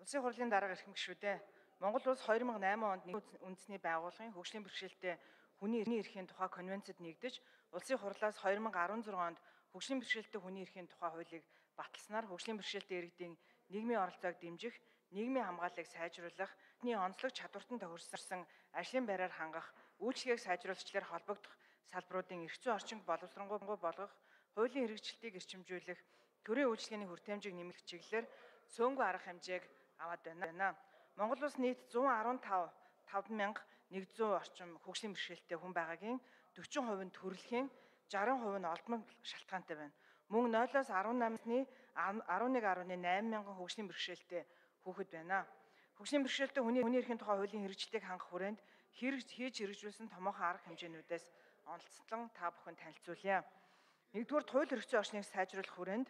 Улсын хурлын дарга ирэх гişүүдээ Монгол улс 2008 онд үндэсний байгууллагын хөгжлийн бэрхшээлтэй хүний эрхийн тухай конвенцэд нэгдэж улсын хурлаас 2016 онд хөгжлийн бэрхшээлтэй хүний эрхийн тухай хуулийг баталснаар хөгжлийн бэрхшээлтэй иргэдийн нийгмийн оролцоог дэмжих, нийгмийн хамгааллыг сайжруулах, хүний онцлог чадвартан тохирсон ажлын байраар хангах, үйлчлэгийг сайжруулалчлаар холбогдох салбаруудын эрх зүйн орчинг боловсронгуй болгох, хуулийн хэрэгжилтийг эрчимжүүлэх, төрийн үйлчлэгээний хүртээмжийг нэмэх чиглэлээр цөөнгүй арга хэмжээг аваад байна. Монгол улс нийт 115 5100 орчим хөгжлийн бэрхшээлтэй хүн байгаагийн 40% нь төрөлхийн 60% нь олдмог шалтгаантай байна. Мөн 0-аас 18-ны 11.8 мянган хөгжлийн бэрхшээлтэй хүүхэд байна. Хөгжлийн бэрхшээлтэй хүний хүний эрхийн тухай хуулийн хэрэгжлийг хангах хүрээнд хэрэг хийж хэрэгжүүлсэн томоохон арга хэмжээнүүдээс онцлон та бүхэн танилцуулъя. Нэгдүгээр хууль зүйн орчныг сайжруулах хүрээнд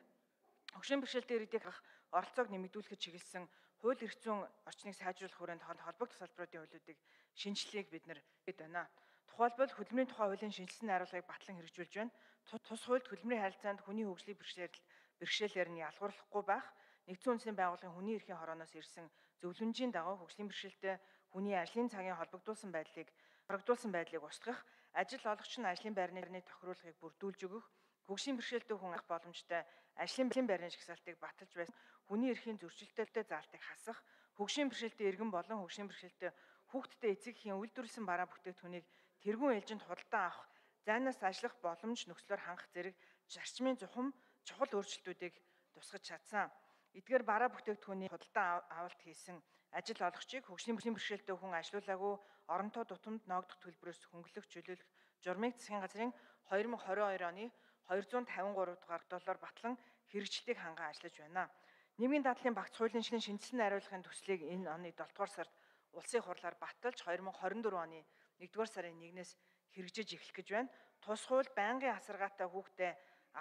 хөгжлийн бэрхшээлтэй иргэдийн оролцоог нэмэгдүүлэхэд чиглэсэн хууль эрх зүйн орчныг сайжруулах хүрээнд холбогдох салбаруудын хуулиудыг шинжилгээг бид нар хэд байна. Тухайлбал хөдөлмөрийн тухай хуулийн шинжилсэн найруулгыг батлан хэрэгжүүлж байна. Тус хуульд хөдөлмөрийн харилцаанд хүний бэрхшээл бэрхшээлээр нь ялгуурлахгүй байх, нэгдсэн үндэсний байгууллагын хүний эрхийн хорооноос ирсэн зөвлөмжийн дагуу хөгжлийн бэрхшээлтэй хүний ажлын цагийн холбогдуулсан байдлыг хоригдуулсан байдлыг устгах, ажил олгогч нь ажлын байрны тохируулгыг бүрдүүлж өгөх, хөгжлийн бэрхшээлтэй хүн ах боломжтой. Ажлын байрны жагсаалтыг баталж байсан. Хүний эрхийн зөрчилдөлтэй заалтыг хасах, хөгжлийн бэрхшээлтэй иргэн болон хөгжлийн бэрхшээлтэй хүүхдтэй эцэгхийн үйлдвэрлэсэн бараа бүтээгдэхүүнийг тэргуун ээлжинд худалдан авах, зайнаас ажиллах боломж нөхцлөөр хангах зэрэг зарчмын зохим чухал өөрчлөлтүүдийг тусгаж чадсан. Эдгээр бараа бүтээгдэхүүний худалдан авалт хийсэн. Ажил олгогчийг хөгжлийн бэрхшээлтэй хүн ажилуулаагүй оронтой дутамд ноогдох төлбөрөөс хөнгөлөх чөлөөлөх журмыг засгийн газрын 2022 оны 253 дугаар долоор батлан хэрэгжилтийг ханган ажиллаж байна. Нийгмийн дадлын багц хуулийн шинэ шинжилсэн найруулгын төслийг энэ оны 7 дугаар сард улсын хурлаар баталж 2024 оны 1-р сарын 1-ээс хэрэгжиж эхлэх гэж байна. Тус хууль байнгын асаргаатай хүүхдээ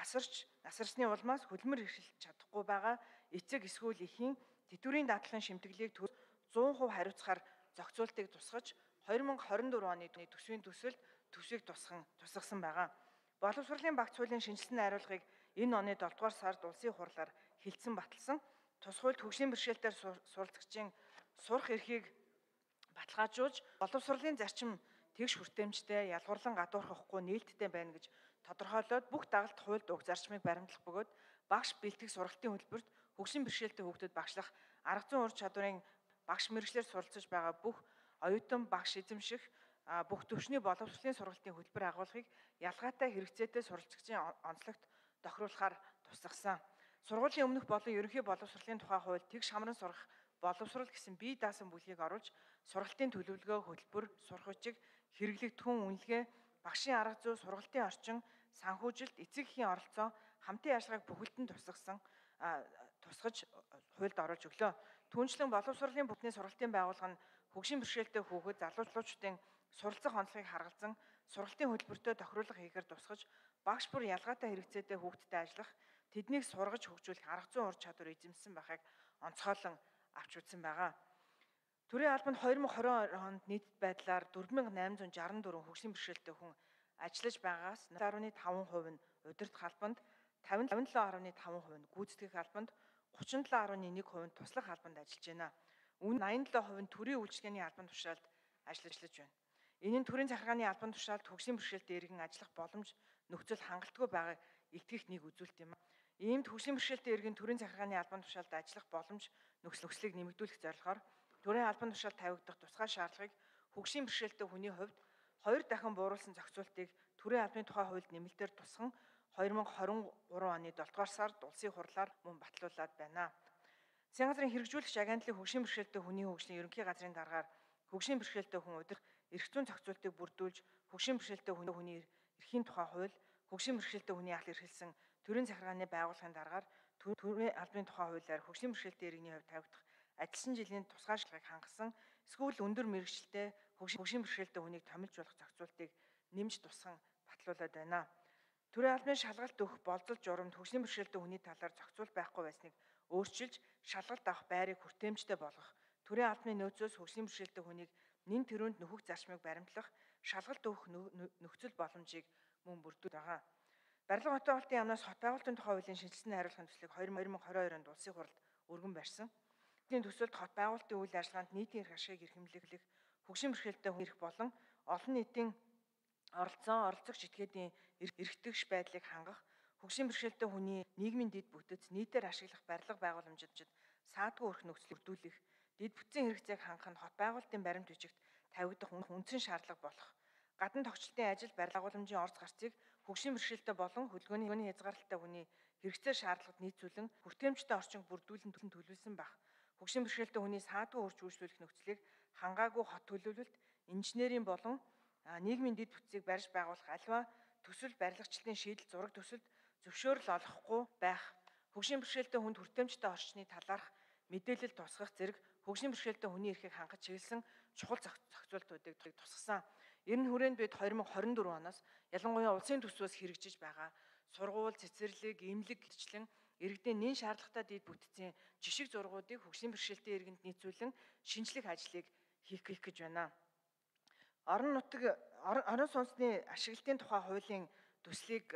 асарч насарсны улмаас хөдөлмөр эрхэлж чадахгүй байгаа эцэг эсвэл эхийн тэтгэврийн дадлын шимтгэлийг 100% хариуцахаар зохицуултыг тусгаж 2024 оны төсвийн төсөлд төсвийг тусган тусгасан байгаа. Боловсролын багц хуулийн шинжилсэн найруулгыг энэ оны 7 дугаар сард улсын хурлаар хилцэн баталсан. Тус хуульд хөгжлийн бэрхшээлээр суралцагчийн сурах эрхийг баталгаажуулж боловсролын зарчим тэгш хүртээмжтэй ялгуурлан гадуурхахгүй нээлттэй байна гэж тодорхойлоод бүх дагалт хуульд уг зарчмыг баримтлах бөгөөд багш бэлтгэх сургалтын хөтөлбөрт хөгжлийн бэрхшээлтэй хүүхдэд багшлах арга зүйн ур чадварын багш мэрэгчлэр суралцж байгаа бүх оюутан багш эзэмших бүх төвшний боловсролын сургалтын хөтөлбөр агуулгыг ялгаатай хэрэгцээтэй суралцагчийн онцлогт тохируулахаар тусгасан. Сургуулийн өмнөх болон ерөнхий боловсролын тухай хууль тэгш хамран сурах боловсрол гэсэн бие даасан бүлгийг оруулж сургалтын төлөвлөгөө хөтөлбөр сургагчиг хэрэглэгдэхүүн үнэлгээ багшийн арга зүй сургалтын орчин санхүүжилт эцэг эхийн оролцоо хамтын ажиллагааг бүхэлдэн тусгасан тусгаж хуульд оруулж өглөө. Түүнчлэн боловсролын бүтний сургалтын байгууллага нь хөгжин бэрхшээлтэй хүүхэд залуучуудын суралцах онцлогийг харгалзан сургалтын хөтөлбөртөө тохируулга хийхээр тусгаж багш бүр ялгаатай хэрэгцээтэй хүүхдэд ажиллах тэднийг сургаж хөгжүүлэх арга зүйн ур чадвар эзэмсэн байхыг онцгойлон авч үзсэн байгаа. Төрийн албанд 2020 онд нийт байдлаар 4864 хөгжлийн бэрхшээлтэй хүн ажиллаж байгаас 10.5% нь удирдах албанд, 57.5% нь гүйцэтгэх албанд, 37.1% нь туслах албанд ажиллаж байна. Үүн 87% нь төрийн үйлчлэгээний албан тушаалд ажиллаж байна. Энэ нь төрийн захиргааны албан тушаалд хөгжлийн бэрхшээлтэй иргэн ажиллах боломж нөхцөл хангалтгүй байгааг илтгэх нэг үзүүлэлт юм. Иймд хөгжлийн бэрхшээлтэй иргэн төрийн захиргааны албан тушаалд ажиллах боломж нөхцөл өслийг нэмэгдүүлэх зорилгоор төрийн албан тушаалд тавигдах тусгай шаардлагыг хөгжлийн бэрхшээлтэй хүний хувьд хоёр дахин бууруулсан зохицуултыг төрийн албаны тухай хуульд нэмэлтээр тусган 2023 оны 7 дугаар сард улсын хурлаар мөн батлуулаад байна. Засгийн газрын хэрэгжүүлэгч агентлаг хөгжлийн бэрхшээлтэй хүний хөгжлийн ерөнхий газрын дараагаар хөгжлийн бэрхшээлтэй хүн удирдах эрх зүйн зохицуултыг бүрдүүлж хөгжлийн бэрхшээлтэй хүний эрхийн тухай хууль, хөгжлийн бэрхшээлтэй хүний ах эрхэлсэн төрийн захиргааны байгууллагын дараагаар төрийн албаны тухай хуулиар хөгжлийн бэрхшээлтэй иргэний хувьд тавигдах ажилласан жилийн тусгаарчлагыг хангасан эсвэл өндөр мэрэгчлээ хөгжлийн бэрхшээлтэй хүнийг томилж болох зохицуултыг нэмж тусган батлуулад байна. Төрийн албаны шалгалт өгөх болцол журамд хөгжлийн бэрхшээлтэй хүний талаар зохицуул байхгүй байсныг өөрчилж шалгалт авах байрыг хүртээмжтэй болгох, төрийн албаны нөөцөөс хөгжлийн бэрхшээлтэй хүнийг нэн тэрүүнд нөхөх зарчмыг баримтлах, шалгалт өгөх нөхцөл боломжийг мөн бүрдүүлж байгаа. Барилга хотын холтын яамнаас хот байгуулалтын тухай хуулийн шинжилсэн найруулгын төслийг 2022 онд улсын хурлд өргөн барьсан. Хотын төсөлд хот байгуулалтын үйл ажиллагаанд нийтийн эрх ашигыг эрхэмлэх, хөгжим бэрхшээлтэй хүн эрх болон олон нийтийн оролцоо, оролцогч этгээдийн эрхтгш байдлыг хангах, хөгжим бэрхшээлтэй хүний нийгмийн дэд бүтэц нийтээр ашиглах барилга байгууламжид саадгүй өрх нөхцөл бүрдүүлэх, дэд бүтцийн хэрэгцээг хангах нь хот байгуулалтын баримт бичигт тавигдах үндсэн шаардлага болох. Гадна тогтчлтын ажил барилга байгууламжийн орц гарцыг хөгжим бэрхшээлтэй болон хөдөлгөөний хязгаарлалтай хүний хэрэгцээ шаардлагад нийцүүлэн хүртээмжтэй орчин бүрдүүлэн төлөвлөсөн баг. Хөгжим бэрхшээлтэй хүний саадгүй урьд үйлчлүүлэх нөхцөлийг хангаагүй хот төлөвлөлт, инженерийн болон нийгмийн дэд бүтцийг барьж байгуулах альва төсөл барилгачлалын шийдэл зураг төсөлд зөвшөөрөл олохгүй байх. Хөгжим бэрхшээлтэй хүнд хүртээмжтэй орчны талаарх мэдээлэл тусгах зэрэг хөгжим бэрхшээлтэй хүний эрхийг хангах чиглэсэн чухал зохицуултуудыг тусгасан. Ер нь хүрээнд бид 2024 оноос ялангуяа улсын төсвөөс хэрэгжиж байгаа сургууль, цэцэрлэг, эмнэлэг гэрчлэн иргэдийн нэн шаардлагатай дэд бүтцийн жишг зургуудыг хөгжлийн бэрхшээлтэй иргэнд нийцүүлэн шинжлэх ажлыг хийх гэж байна орон нутаг орон сууцны ашиглалтын тухай хуулийн төслийг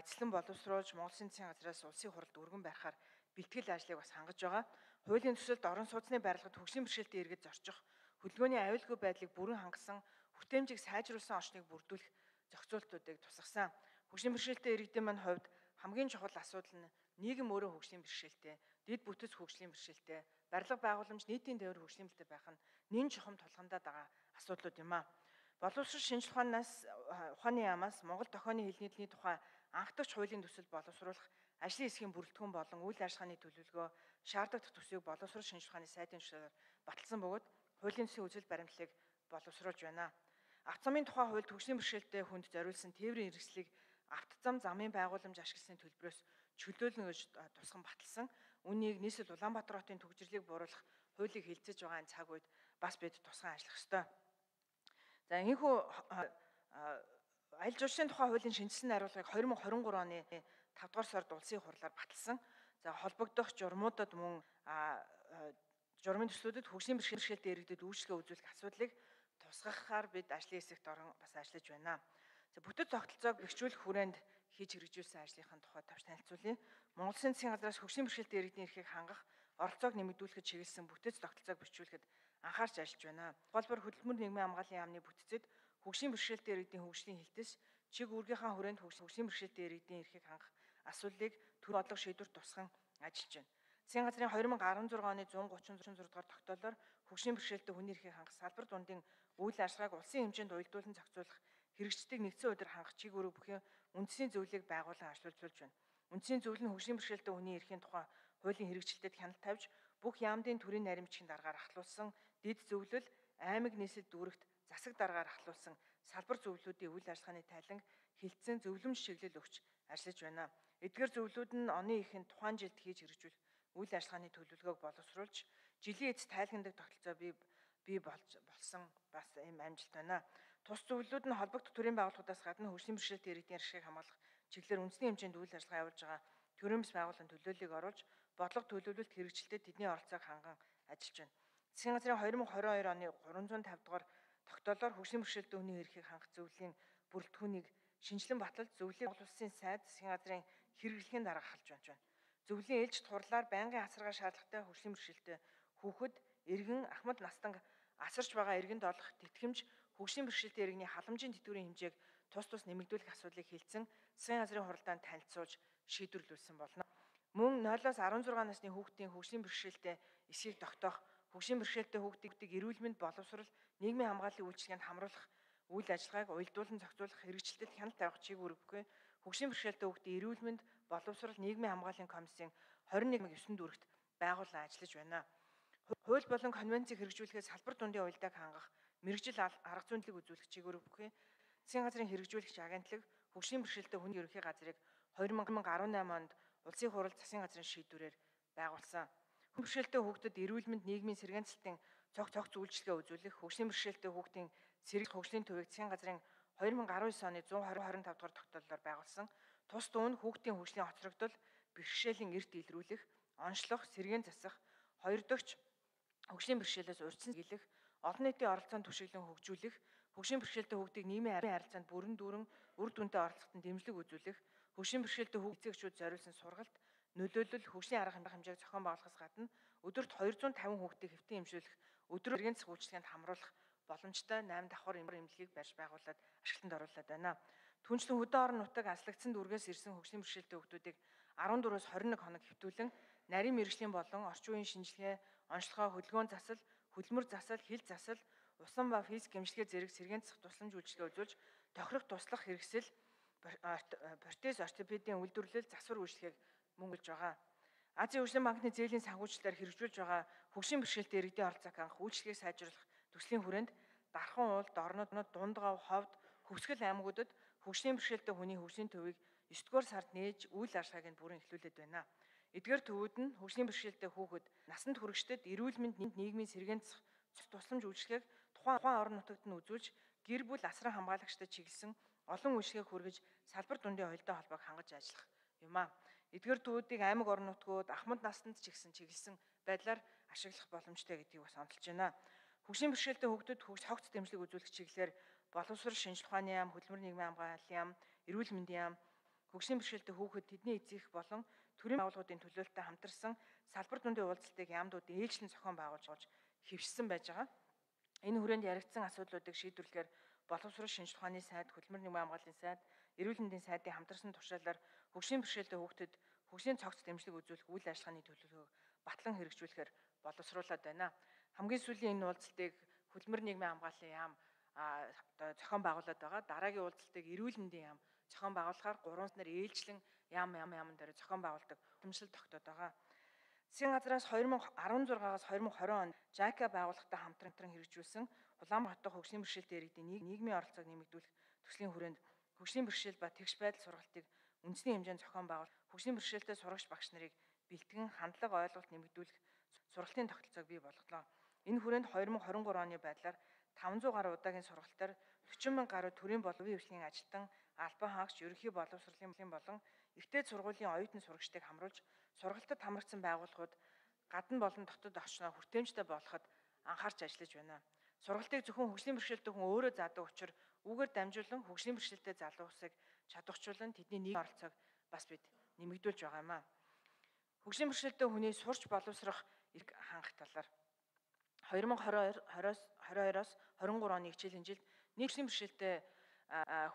эцэслэн боловсруулж Монголын засгийн газраас улсын хурлд өргөн барихаар бэлтгэл ажлыг бас хангаж байгаа. Хуулийн төсөлд орон сууцны барилгад хөгжлийн бэрхшээлтэй иргэд зорчих, хөдөлгөөний аюулгүй байдлыг бүрэн хангасан, хүртээмжийг сайжруулсан орчныг бүрдүүлэх зохицуултуудыг тусгасан. Хөгжлийн бэрхшээлтэй иргэдийн маань хувьд хамгийн чухал асуудал нь нийгэм өөрөө хөгжлийн бэрхшээлтэй, дэд бүтэц хөгжлийн бэрхшээлтэй, барилга байгууламж нийтийн тээвэр хөгжлөмөлтэй байх нь нэн чухам тулгамдаад байгаа асуудлууд юм а. Боловсрол шинжилгээ ухаанаас ухааны яамаас Монгол дохионы хэлний тухай анхдагч хуулийн төсөл боловсруулах ажлын хэсгийн бүрэлдэхүүн болон үйл ажиллагааны төлөвлөгөө шаардлагатай төсвийг боловсрол шинжилгээ ухааны сайдын төслөөр баталсан бөгөөд хуулийн төсвийн үзэл баримтлалыг боловсруулж байна. Автозамын тухай хуульд төгслийн бэрхшээлтэй хүнд зориулсан тээврийн хэрэгслийг автозам замын байгууламж ашигласны төлбөрөөс чөлөөлнө гэж тусган баталсан. Үүнийг нийслэл Улаанбаатар хотын төгжрлийг бууруулах хуулийг хилцэж байгаа цаг үед бас бид тусган ажиллах ёстой. За энэхүү аялал жуулчлалын тухай хуулийн шинжилсэн найруулгыг 2023 оны 5 дугаар сард улсын хурлаар баталсан. За холбогдох журмуудад мөн журмын төслүүдэд хөгжлийн бэрхшээлтэй иргэдэд үйлчлэгээ үзүүлэх асуудлыг тусгахаар бид ажлын хэсэгт орон бас ажиллаж байна. За бүтэц тогтолцоог бэхжүүлэх хүрээнд хийж хэрэгжүүлсэн ажлынхаа тухай тавч танилцуулъя. Монгол Улсын засгийн газраас хөгжлийн бэрхшээлтэй иргэдийн эрхийг хангах оролцоог нэмэгдүүлэхэд чиглэсэн бүтэц тогтолцоог бэхжүүлэхэд анхаарч ажиллаж байна. Тухайлбал хөдөлмөр нийгмийн хамгааллын яамны бүтцэд хөгжлийн бэрхшээлтэй иргэдийн хөгжлийн хилтэс чиг үүргийнхаа хүрээнд хөгжлийн бэрхшээлтэй иргэдийн эрхийг хангах асуудлыг төр бодлого шийдвэр тусган ажиллаж байна. Засгийн газрын 2016 оны 136 дугаар тогтоолоор хөгжлийн бэрхшээлтэй хүний эрхийг хангах салбар дундын үйл ажиллагааг улсын хэмжээнд уялдуулан зохицуулах хэрэгжтийг нэгдсэн өдөр хангах чиг үүрэг бүхэн үндэсний зөвлөлийг байгуулан ашлуулж байна. Үндэсний зөвлөл нь хөгжлийн бэрхшээлтэй хүний эрхийн тухай хуулийн хэрэгжилтэд хяналт тавьж бүх яамдын төрийн наримчгийн дараагаар ахлуулсан дэд зөвлөл аймаг нийслэл дүүрэгт засаг дараагаар ахлуулсан салбар зөвлөлүүдийн үйл ажиллагааны тайлан хилцэн зөвлөмж чиглэл өгч ажиллаж байна. Эдгээр зөвлөлүүд нь оны ихэнд тухайн жилд хийж хэрэгжүүлэх үйл ажиллагааны төлөвлөгөөг боловсруулж жилийн эц тайлхнадаг тогтолцоо бий бий болж болсон бас ийм амжилт байна. Тус зөвлөлүүд нь холбогдох төрийн байгууллагуудаас гадна хөгжлийн бэрхшээлтэй иргэдийн ашигыг хамгаалах чиглэлээр үндэсний хэмжээнд үйл ажиллагаа явуулж байгаа төрөмс байгууллагын төлөөллийг оруулж бодлого төлөвлөлт хэрэгжилтэд тэдний оролцоог ханган ажиллаж байна. Засгийн газрын 2022 оны 350 дугаар тогтоолоор хөгжлийн бэрхшээлтэй хүний эрхийг хангах зөвлөлийн бүрэлдэхүүнийг шинжилэн баталж зөвлөлийг улсын сайд засгийн газрын хэрэглэхийн дарга халж байна. Зөвлөлийн ээлж турлаар байнгын асаргаа шаардлагатай хөгжлийн бэрхшээлтэй хүүхэд, иргэн, ахмад настан асарч байгаа иргэнд олох тэтгэмж хөгжлийн бэрхшээлтэй иргэний халамжийн тэтгэврийн хэмжээг тус тус нэмэгдүүлэх асуудлыг хэлсэн засгийн газрын хуралдаанд танилцуулж шийдвэрлүүлсэн болно. Мөн 0-оос 16 насны хүүхдийн хөгжлийн бэрхшээлтэй эсхийг тогтоох, хөгжлийн бэрхшээлтэй хүүхдийг эрүүл мэнд боловсрол, нийгмийн хамгааллын үйлчилгээнд хамруулах үйл ажиллагааг уялдуулан зохицуулах хэрэгжилтэд хяналт тавих чиг үүрэггүй хөгжлийн бэрхшээлтэй хүүхдийн эрүүл мэнд боловсрол нийгмийн хамгааллын комиссийн 21-9 дүрэгт байгуулан ажиллаж байна. Хууль болон конвенцийг хэрэгжүүлэхээс салбар дундын уялдааг хангах, мэрэгжил арга зүйнлэг үзүүлэх чиглэл бүхий засгийн газрын хэрэгжүүлэгч агентлаг хөгжлийн бэрхшээлтэй хүний ерөнхий газрыг 2018 онд улсын хурал засгийн газрын шийдвэрээр байгуулсан. Хүн бэрхшээлтэй хүүхдэд эрүүл мэнд нийгмийн сэргээнцэлтийн цогц цогц үйлчилгээ үзүүлэх хөгжлийн бэрхшээлтэй хүүхдийн сэрэг хөгжлийн төвийг засгийн газрын 2019 оны 125 дугаар тогтоолоор байгуулсан. Тус дүүн хүүхдийн хөгжлийн хоцрогдол, бэрхшээлийн эрт илрүүлэх, онцлох, сэргээн засах, хоёр дахь хөгжлийн бэрхшээлээс урьдчилан гэлэх, олон нийтийн оролцоонд түшиглэн хөгжүүлэх, хөгжлийн бэрхшээлтэй хүүхдийг нийгмийн харилцаанд бүрэн дүүрэн үр дүнтэй оролцоход дэмжлэг үзүүлэх, хөгжлийн бэрхшээлтэй хүүхдцэгчүүд зориулсан сургалт, нөлөөлөл хөгжлийн арга хэмжээг зохион байгуулахаас гадна өдөрт 250 хүүхдийг хэвтэн эмшүүлэх өдөр эргэн засаг үйлчлэгэнд хамруулах боломжтой 8 давхар эмнэлгийг барьж байгуулад ашиглалтанд оруулаад байна. Түншлэн хөдөө орон нутаг аслагдсан дүргээс ирсэн хөгжлийн бэрхшээлтэй хүүхдүүдийг 14-өөс 21 хоног хэвтүүлэн нарийн мэрэгжлийн болон орчин үеийн шинжилгээ, онцлогоо, хөдөлгөөн засал, хөдөлмөр засал, хил засал, усан ба физик гэмшлэгээ зэрэг сэргээн засах тусламж үйлчилгээ үзүүлж тохирох туслах хэрэгсэл протез ортопедийн үйлдвэрлэл засвар үйлчлэгийг мөнгөлж байгаа. Азийн хөгжлийн банкны зээлийн санхүүжилтээр хэрэгжүүлж байгаа хөгжлийн бэрхшээлтэй иргэдийн оролцоог анх үйлчлэгийг сайжруулах төслийн хүрээнд Дархан уулд, Орнод, Дундгав, Ховд, Хөвсгөл аймагуудад хөгжлийн бэрхшээлтэй хүний хөгжлийн төвийг 9 дугаар сард нээж үйл ажиллагааг нь бүрэн эхлүүлээд байна. Эдгээр төвүүд нь хөгжлийн бэрхшээлтэй хүүхэд насанд хүрэгчдэд эрүүл мэнд нийгмийн сэргээн тусламж үйлчлэгийг тухайн орон нутагт нь үзүүлж гэр бүл асран хамгаалагчдад чиглэсэн олон үйлчлэгийг хүргэж салбар дундын оюутай холбоог хангаж ажиллах юм а. Эдгээр төвүүдийг аймаг орон нутгууд ахмад настанд ч ихсэн чиглэсэн байдлаар ашиглах боломжтой гэдгийг бас онцолж байна. Хөгжлийн бэрхшээлтэй хүүхдүүд хөгж хогц дэмжлэг үзүүлэх чиглэлээр боловсрол шинжилх ухааны яам, хөдөлмөр нийгмийн хамгааллын яам, эрүүл мэндийн яам, хөгжлийн бэрхшээлтэй хүүхэд тэдний эзэх болон төрийн байгууллагуудын төлөөлөлтөд хамтарсан салбар дундын уулзалтыг яамдууд ээлжлэн зохион байгуулж хэвшсэн байж байгаа. Энэ хүрээнд яригдсан асуудлуудыг шийдвэрлэхээр боловсрол шинжилх ухааны сайд, хөдөлмөр нийгмийн хамгааллын сайд, эрүүл мэндийн сайдын хамтарсан туршаалаар хөгжлийн бэрхшээлтэй хүүхдэд хөгжлийн цогц дэмжлэг үзүүлэх үйл ажиллагааны төлөвлөгөөг батлан хэрэгжүүлэхээр боловсруулад байна. Хамгийн сүүлийн энэ уулзалтыг хөдөлмөр нийгмийн хамгааллын яам одоо зохион байгуулад байгаа. Дараагийн уулзалтыг эрүүл мэндийн яам зохион байгуулахаар гурван нар ээлжлэн яам яам яамн дээр зохион байгуулдаг хөтөлбөрсөл тогтоод байгаа. Засгийн газраас 2016-аас 2020 онд ЖАКА байгууллагатай хамтран хэрэгжүүлсэн Улаанбаатар хөгжлийн бэрхшээлтэй иргэдийн нийгмийн оролцоог нэмэгдүүлэх төслийн хүрээнд хөгжлийн бэрхшээл ба тэгш байдал сургалтыг үндэсний хэмжээнд зохион байгуул хөгжлийн бэрхшээлтэй сурагч багш нарыг бэлтгэн хандлага ойлголт нэмэгдүүлэх сургалтын тогтолцоог бий болголоо. Энэ хүрээнд 2023 оны байдлаар 500 гаруй удаагийн сургалтаар 40 мянга гаруй төрийн боловын хөгжлийн ажилтан, албан хаагч, ерөнхий боловсролын болон ихтэй сургуулийн оюутан сурагчдыг хамруулж сургалтад хамрагдсан байгууллагууд гадна болон дотоод орчноо хүртээмжтэй болгоход анхаарч ажиллаж байна. Сургалтыг зөвхөн хөгжлийн бэрхшээлтэй хүн өөрөө заадаг учраас үүгээр дамжуулан хөгжлийн бэрхшээлтэй залуусыг чадварчуулан тэдний нийгэм оролцоог бас бид нэмэгдүүлж байгаа юм а. Хөгжлийн бэрхшээлтэй хүний сурч боловсрох эрх хангах талаар 2022-оос 22-оос 23 оны хичээлийн жилд нийгмийн бэрхшээлтэй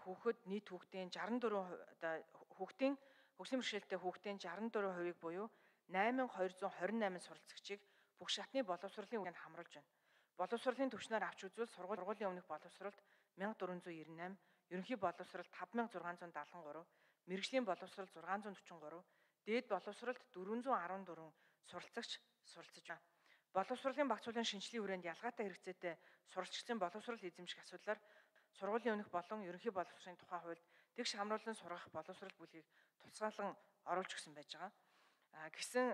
хүүхэд нийт хүүхдийн 64 одоо хүүхдийн хөгжлийн бэрхшээлтэй хүүхдийн 64%-ийг буюу 8228 суралцагчийг бүх шатны боловсролын үгэнд хамруулж байна. Боловсролын түвшнээр авч үзвэл сургуулийн өмнөх боловсролд 1498, ерөнхий боловсролд 5673, мэрэгжлийн боловсрол 643, дээд боловсролд 414 суралцагч суралцж байна. Боловсролын багцуулын шинжилгээ хүрээнд ялгаатай хэрэгцээтэй суралцагчдын боловсрол эзэмших асуудлаар сургуулийн өмнөх болон ерөнхий боловсролын тухай хуульд тэгш хамруулан сургах боловсрол бүлгийг тусгаалan оруулж өгсөн байж байгаа. Гэсэн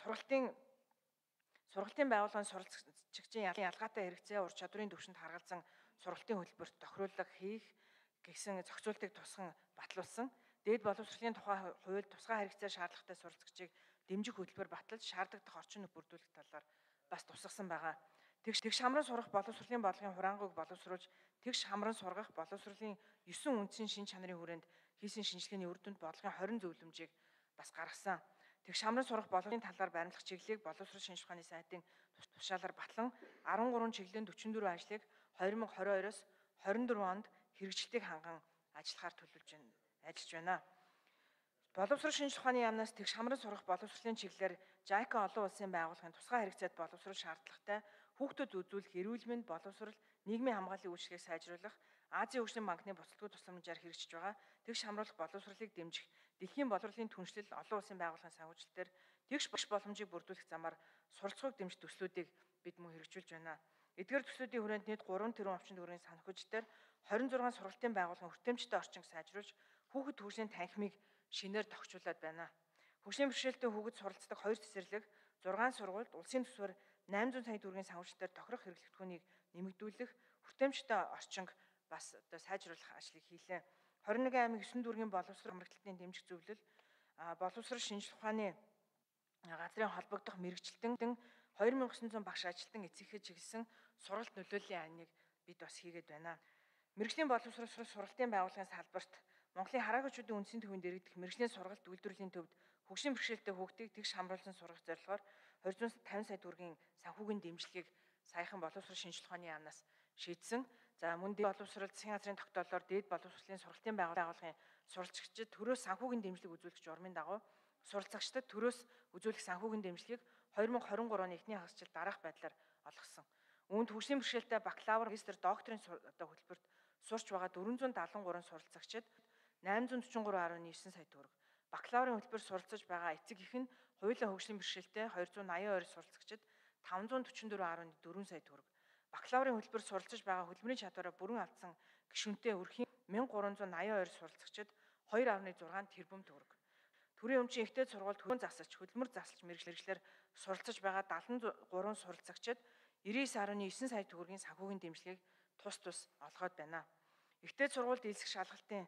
сургалтын сургалтын байгууллагын суралцагчийн ялгаатай хэрэгцээ ур чадварын түвшинд харгалзан сургалтын хөтөлбөрт тохируулга хийх гэсэн зохицуултыг тусган батлуулсан. Дээд боловсролын тухай хууль тусгай хэрэгцээ шаардлагатай суралцагчийг дэмжих хөтөлбөр баталж шаардлагатай нөхөр бүрдүүлэх талаар бас тусгасан байгаа. Тэгш тэгш хамран сурах боловсролын бодлогын хураангуйг боловсруулж тэгш хамран сургах боловсролын 9 үндсэн шин чанарын хүрээнд хийсэн шинжилгээний үр дүнд бодлогын 20 зөвлөмжийг бас гаргасан. Тэгш хамран сурах бодлогын талаар баримлах чиглэлийг боловсрол шинж ухааны сайтын тушаалаар батлан 13 чиглэлийн 44 ажлыг 2022-оос 24 онд хэрэгжилтийг ханган ажиллахаар төлөвлөж ажиллаж байна. Боловсрол шинжилх ухааны яамнаас тэгш хамран сурах боловсролын чиглэлээр JICA олон улсын байгууллагын тусгай хэрэгцээт боловсрол шаардлагатай хүүхдүүд үзүүлэх эрүүл мэнд боловсрол нийгмийн хамгааллын үйлчлэгийг сайжруулах Азийн хөгжлийн банкны буцалтгүй тусламжаар хэрэгжиж байгаа тэгш хамруулах боловсролыг дэмжих дэлхийн боловсролын түншлэл олон улсын байгууллагын санхүүжилтээр тэгш багш боломжийг бүрдүүлэх замаар суралцахыг дэмжих төслүүдийг бид мөн хэрэгжүүлж байна. Эдгээр төслүүдийн хүрээнд нийт 3 тэрбум орчим төгрөгийн санхүүжилтээр 26 сургалтын байгууллагын хүртээмжтэй орчинг сайжруулж хүүхэд хөгжлийн танхимыг шинээр тогтчуулад байна. Хөгжлийн бэрхшээлтэй хүүхэд суралцдаг хоёр цэцэрлэг 6 сургуульд улсын төсвөр 800 сая төгрөгийн санхүүжилтээр тохирох хэрэглэгдэхүүнийг нэмэгдүүлэх хүртээмжтэй орчинг бас одоо сайжруулах ажлыг хийлээ. 21 аймаг 9 дүүргийн боловсрол хамрагталтын дэмжих зөвлөл боловсрол шинжилх ухааны газрын холбогдох мэрэгчлэлтэн 2900 багш ажилтан эцэгхэд чиглэсэн сургалт нөлөөллийн айныг бид бас хийгээд байна. Мэргэжлийн боловсрол сургалтын байгууллагын салбарт Монголын хараагчдын үндсэн төвөнд иргэдэх мэрэгжлийн сургалт үйлдвэрлэлийн төвд хөгжлийн бэрхшээлтэй хүүхдийг тэгш хамруулсан сургах зорилгоор 250 сая төгрөгийн санхүүгийн дэмжлэгийг саяхан боловсрол шинжилгээ ухааны яамнаас шийдсэн. За мөн дээд боловсрол засгийн газрын тогтоолоор дээд боловсролын сургалтын байгууллагын суралцагчид төрөөс санхүүгийн дэмжлэг үзүүлэх журмын дагуу суралцагчдад төрөөс үзүүлэх санхүүгийн дэмжлэгийг 2023 оны эхний хагасжилд дараах байдлаар олгосон. Үүнд хөгжлийн бэрхшээлтэй бакалавр, магистр, докторийн одоо хөтөлбөрт сурч байгаа 473 суралцагчид 843.9 сая төгрөг. Бакалаврын хөтөлбөр суралцаж байгаа эцэг их нь хуулийн хөгжлийн бэрхшээлтэй 282 суралцагчид 544.4 сая төгрөг. Бакалаврын хөтөлбөр суралцаж байгаа хөдөлмөрийн чадвараа бүрэн алдсан гишүүнтэй өрхийн 1382 суралцагчид 2.6 тэрбум төгрөг. Төрийн өмчийн ихтэй сургуульд хөрөн засалж, хөдөлмөр засалж мэрэгчлэр суралцаж байгаа 73 суралцагчид 99.9 сая төгрөгийн санхүүгийн дэмжлэгийг тус тус олгоод байна. Ихтэй сургуульд элсэх шалгалтын.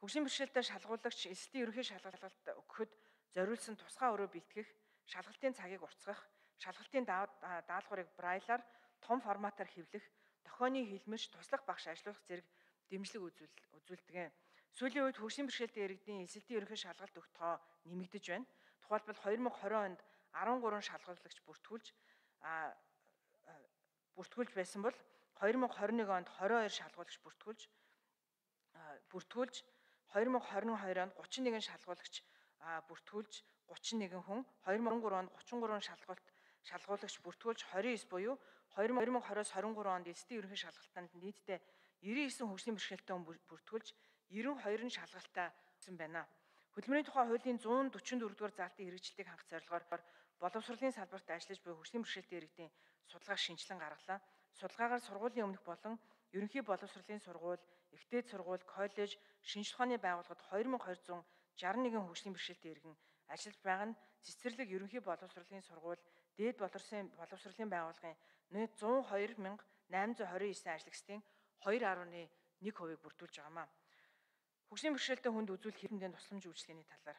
Хөгжлийн бэрхшээлтэй шалгуулагч элсэлтийн ерөнхий шалгалт өгөхөд зориулсан тусгай өрөө бэлтгэх, шалгалтын цагийг уртсгах, шалгалтын даалгаврыг брайлаар том форматаар хэвлэх, дохионы хэлмэрч туслах багш ажиллах зэрэг дэмжлэг үзүүлдэг. Сүүлийн үед хөгжлийн бэрхшээлтэй иргэдийн элсэлтийн ерөнхий шалгалт өгөх тоо нэмэгдэж байна. Тухайлбал 2020 онд 13 шалгалагч бүртгүүлж бүртгүүлж байсан бол 2021 онд 22 шалгуулагч бүртгүүлж бүртгүүлж 2022 онд 31 шалгуулагч бүртгүүлж 31 хүн 2023 онд 33 шалгуулт шалгуулагч бүртгүүлж 29 буюу 2020-с 23 онд эсдийн ерөнхий шалгалтанд нийтдээ 99 хөгжлийн бэрхшээлтэй хүн бүртгүүлж 92 нь шалгалтаа өгсөн байна. Хөдөлмөрийн тухай хуулийн 144 дугаар заалтын хэрэгжилтийг хангах зорилгоор боловсролын салбарт ажиллаж буй хөгжлийн бэрхшээлтэй иргэдийн судалгаа шинжилэн гаргалаа судалгаагаар сургуулийн өмнөх болон ерөнхий боловсролын сургууль, ихтэйд сургууль, коллеж, ухааны байгууллагад 2261 хөгжлийн бэрхшээлтэй иргэн. Ажиллаж байгаа нь цэцэрлэг ерөнхий боловсролын сургууль, дээд боловсролын боловсролын байгууллагын нийт 102829 ажлагчдын 2.1%-ийг бүрдүүлж байгаамаа. Хөгжлийн бэрхшээлтэй хүнд үзүүлэх хэрэгмийн тусламж үйлчилгээний талаар.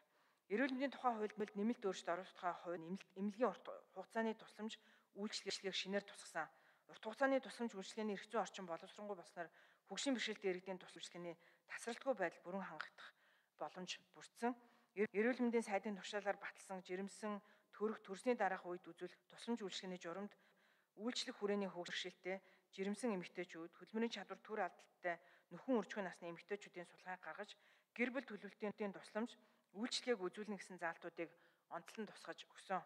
Эрүүл мэндийн тухай хуульд нэмэлт өөрчлөлт оруулах тухай хувь эмнэлгийн хугацааны тусламж үйлчлэгийг шинээр тусгасан. Урт хугацааны тусламж үйлчлэгээний эрх зүйн орчин боловсронгуй болсноор хөгжлийн бэрхшээлтэй иргэдийн тус үйлчлэгээний тасралтгүй байдал бүрэн хангагдах боломж бүрдсэн. Эрүүл мэндийн сайдын туршаалаар баталсан жирэмсэн төрөх төрсний дараах үед үзүүлэх тусламж үйлчлэгээний журамд үйлчлэх хүрээний хөгжүүлэлттэй жирэмсэн эмэгтэйчүүд хөдөлмөрийн чадвар төр алдaltaй нөхөн үржихуйн насны эмэгтэйчүүдийн сулгааг гаргаж гэр бүл төлөвлөлтийн тусламж үйлчлэгийг үзүүлнэ гэсэн заалтуудыг онцлон тусгаж өгсөн.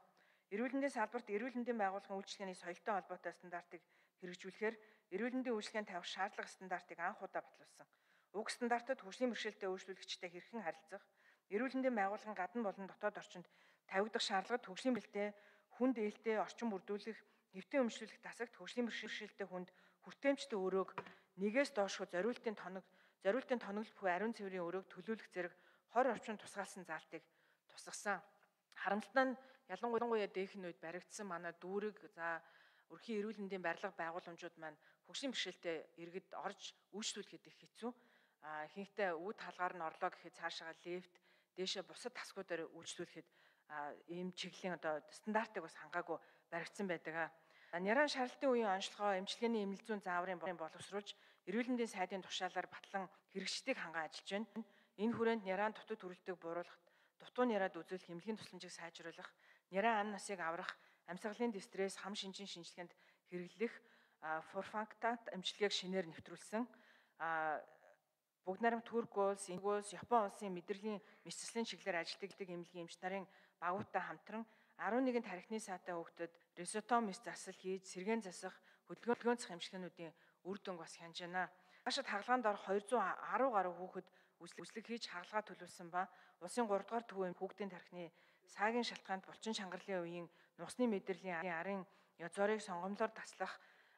Эрүүл мэндийн салбарт эрүүл мэндийн байгууллагын үйлчлэгээний соёлтой холбоотой стандартыг хэрэгжүүлэхээр эрүүл мэндийн үйлчлэгэнд тавих шаардлага стандартыг анх удаа батлуулсан. Уг стандартад хөгжлийн бэрхшээлтэй үйлчлүүлэгчтэй хэрхэн харилцах, эрүүл мэндийн байгууллагын гадна болон дотоод орчинд тавигдах шаардлагад хөгжлийн бэлтээ, хүнд ээлтэй орчин бүрдүүлэх, нэвтэн өмчлөх тасагт хөгжлийн бэрхшээлтэй хүнд хүртээмжтэй өрөөг нэгээс доошгүй зориултын тоног, зориултын тоноглол бүхий ариун цэврийн өрөөг төлөвлөх зэрэг 20 орчим тусгаалсан заалтыг тусгасан. Харамсалтай нь ялангуяа дээхэн үед баригдсан манай дүүрэг за өрхийн эрүүл мэндийн барилга байгууламжууд маань хөгжлийн бэрхшээлтэй иргэд орж үйлчлүүлэхэд их хэцүү. А ихэнхдээ үд хаалгаар нь орлоо гэхэд цаашаа лифт дээшээ бусад тасгуудаар үйлчлүүлэхэд ийм чиглэлийн одоо стандартыг бас хангаагүй баригдсан байдаг. Няран шаралтын үеийн онцлогоо эмчилгээний эмнэлэг зүйн зааврын боловсруулж эрүүл мэндийн сайдын тушаалаар батлан хэрэгжтийг хангаа ажиллаж байна. Энэ хүрээнд няран дутуу төрөлтөг бууруулах, дутуу няраад үзүүлэх эмнэлгийн тусламжийг сайжруулах, няран ам насыг аврах, амьсгалын дистресс, хам шинжин шинжилгээнд хэрэглэх форфактат эмчилгээг шинээр нэвтрүүлсэн. Бүгд найрамд Турк улс, Ингли улс, Япон улсын мэдрэлийн мэсцлийн чиглэлээр ажилладаг эмнэлгийн эмч нарын багуудтай хамтран 11 тархины саатай хүүхдэд рисотомис засал хийж сэргэн засах хөдөлгөөнцөх эмчилгээнүүдийн үр дүнг бас хянаж байна. Хашид хагалгаанд ор 210 гаруй хүүхэд үзлэг хийж хагалгаа төлөвлөсөн ба улсын 3 дугаар төвийн хүүхдийн тархины саагийн шалтгаанд булчин шангарлын үеийн нусны мэдрэлийн арын язорыг сонгомлоор таслах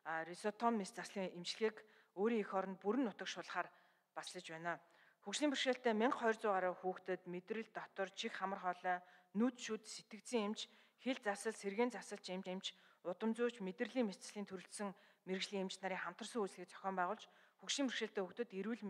ризотомис заслын эмчилгээг өөрийн эх оронд бүрэн нутагшуулахаар баслаж байна. Хөгжлийн бэрхшээлтэй 1200 гаруй хүүхдэд мэдрэл дотор чих хамар хоолой, нүд шүд, сэтгцэн эмч, хил засал, сэргэн засалч эмч эмч, удам зөөч, мэдрэлийн мэцлийн төрөлсөн мэрэгжлийн эмч нарын хамтарсан үйлчлэгийг зохион байгуулж хөгжлийн бэрхшээлтэй хүүхдэд эрүүл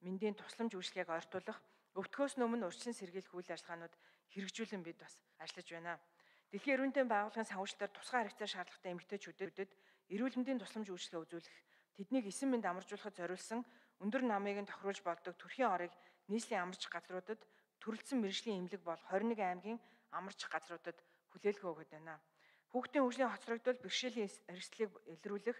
мэндийн тусламж үйлчлэгийг ойртуулах, өвтгөөс өмнө урьдчилан сэргийлэх үйл ажиллагаанууд хэрэгжүүлэн бид бас ажиллаж байна. Дэлхийн эрүүл мэндийн байгууллагын санхүүжилтээр тусгай харилцаа шаардлагатай эмэгтэйчүүдэд эрүүл мэндийн тусламж үйлчлэгээ үзүүлэх, тэднийг эсэн мэнд амаржуулахад зориулсан өндөр намыг нь тохируулж болдог төрхийн орыг нийслэлийн амарч газруудад төрөлцсөн мэрэгжлийн эмнэлэг бол 21 аймгийн амарч газруудад хүлээлгөө өгöd байна. Хүүхдийн хөгжлийн хоцрогдол бэрхшээлийн эрсдлийг илрүүлэх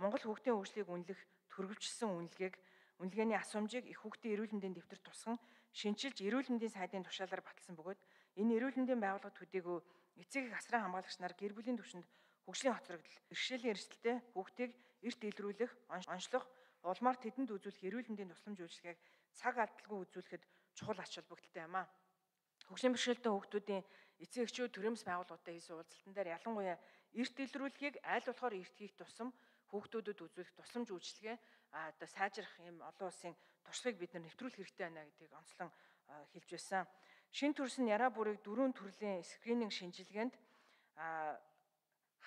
Монгол хүүхдийн хөгжлийг үнэлэх төрөвчлсөн үнэлгээг үнэлгээний асуумжийг их хүүхдийн эрүүл мэндийн дэвтэр тусган шинчилж эрүүл мэндийн сайдын тушаалаар баталсан бөгөөд энэ эрүүл мэндийн байгууллагад төдийгүй эцэг их асран хамгаалагч нар гэр бүлийн түвшинд хөгжлийн хоцрогдол, бэрхшээлийн эрсдэлтэй хүүхдийг эрт илрүүлэх, онцлох, улмаар тэдэнд үзүүлэх эрүүл мэндийн тусламж үйлчилгээг цаг алдалгүй үзүүлэхэд чухал ач холбогдолтой юм а. Хөгжлийн бэрхшээлтэй хүүхдүүдийн эцэг эхчүүд төрөмс байгууллагатай хийсэн уулзалтан дээр ялангуяа эрт илрүүлэхийг аль болохоор эрт хийх тусам хүүхдүүдэд үзүүлэх тусламж үйлчилгээ одоо сайжрах юм олон улсын туршлагыг бид нэвтрүүлэх хэрэгтэй байна гэдгийг онцлон хэлж байсан. Шин төрсөн яраа бүрийг дөрвөн төрлийн скрининг шинжилгээнд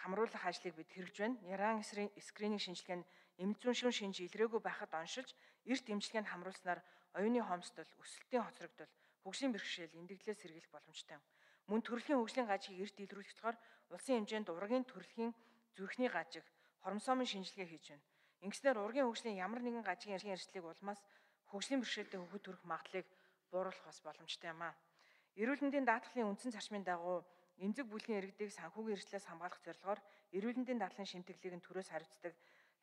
хамруулах ажлыг бид хэрэгж байна. Яраан скрининг шинжилгээ нь эмзүүн шүн шинж илрээгүй байхад оншилж эрт эмчилгээнд хамруулснаар оюуны хомсдол, өсөлтийн хоцрогдол, хөгжлийн бэрхшээл, эндэгдлээс сэргийлэх боломжтой. Мөн төрөлхийн хөгжлийн гажиг эрт илрүүлэх болохоор улсын хэмжээнд ургийн төрөлхийн зүрхний гажиг, хоромсоомын шинжилгээ хийж байна. Ингэснээр ургийн хөгжлийн ямар нэгэн гажигын эрсдлийг улмаас хөгжлийн бэрхшээлтэй хөвгөт төрөх магадлалыг бууруулах бас боломжтой юм аа. Эрүүл мэндийн даатгалын үндсэн зарчмын дагуу эмзэг бүлгийн иргэдийг санхүүгийн эрсдлээс хамгаалах зорилгоор эрүүл мэндийн даатгалын шимтгэлийг нь төрөөс хариуцдаг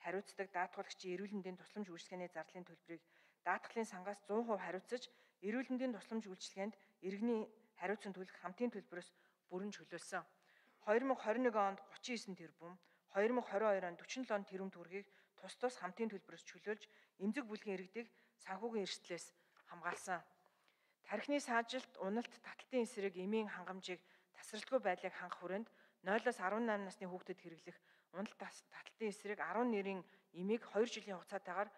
хариуцдаг даатгуулагчийн эрүүл мэндийн тусламж үйлчилгээний зарлалын төлбөрийг даатгалын сангаас 100% хариуцаж эрүүл мэндийн тусламж үйлчилгээнд иргэний хариуцсан төлөх хамтын төлбөрөөс бүрэн чөлөөлсөн. 2021 онд 39 тэрбум, 2022 онд 47 тэрбум төгрөгийг тус тус хамтын төлбөрөөс чөлөөлж эмзэг бүлгийн иргэдийг санхүүгийн эрсдлээс хамгаалсан. Тархины саажилт, уналт, таталтын эсрэг эмийн хангамжийг тасралтгүй байдлыг хангах хүрээнд 0-аас 18 насны хүүхдэд хэрэглэх уналт таталтын эсрэг 10 нэрийн эмийг 2 жилийн хугацаатаагаар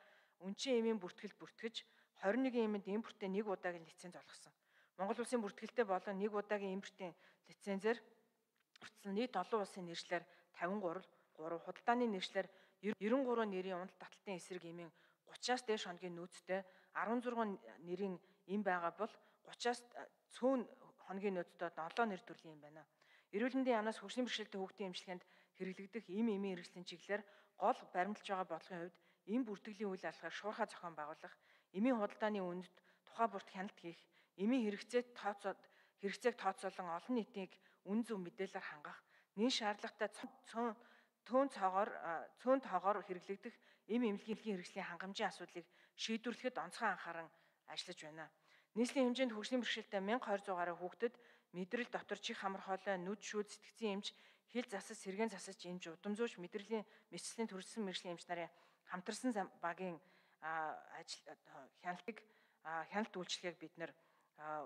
үнчин эмийн бүртгэл бүртгэж 21 эмэнд импортын нэг удаагийн лиценз олгосон. Монгол улсын бүртгэлтэй болон нэг удаагийн импортын лицензээр хүртсэн нийт олон улсын нэршлэр 53, 3 худалдааны нэршлэр 93 нэрийн уналт таталтын эсрэг эмийн 30-аас дээш хоногийн нөөцтэй 16 нэрийн эм байгаа бол 30-аас цөөн хоногийн нөөцтэй 7 нэр төрлийн юм байна. Эрүүл мэндийн яамнаас хөгжлийн бэрхшээлтэй хүүхдийн эмчилгээнд хэрэглэгдэх эм эмийн хэрэгслийн чиглэлээр гол баримталж байгаа бодлогын хувьд эм бүртгэлийн үйл ажиллагааг шуурхай зохион байгуулах, эмийн худалдааны үнэт тухай бүрт хяналт хийх, эмийн хэрэгцээт тооцоод хэрэгцээг тооцоолон олон нийтийг үн зөв мэдээлэлээр хангах, нэн шаардлагатай цөөн төөн цоогоор цөөн тоогоор хэрэглэгдэх эм эмнэлгийн хэрэгслийн хангамжийн асуудлыг шийдвэрлэхэд онцгой анхааран ажиллаж байна. Нийслэлийн хэмжээнд хөгжлийн бэрхшээлтэй 1200 гаруй хүүхдэд мэдрэл дотор чих хамар хоолой, нүд шүүд, сэтгцийн эмч, хил засас, сэргэн засаж эмч, удамзууч, мэдрэлийн мэсцлийн төрөлсөн мэрэгжлийн эмч нарын хамтарсан багийн ажил хяналтыг хяналт үйлчлэгийг бид нэр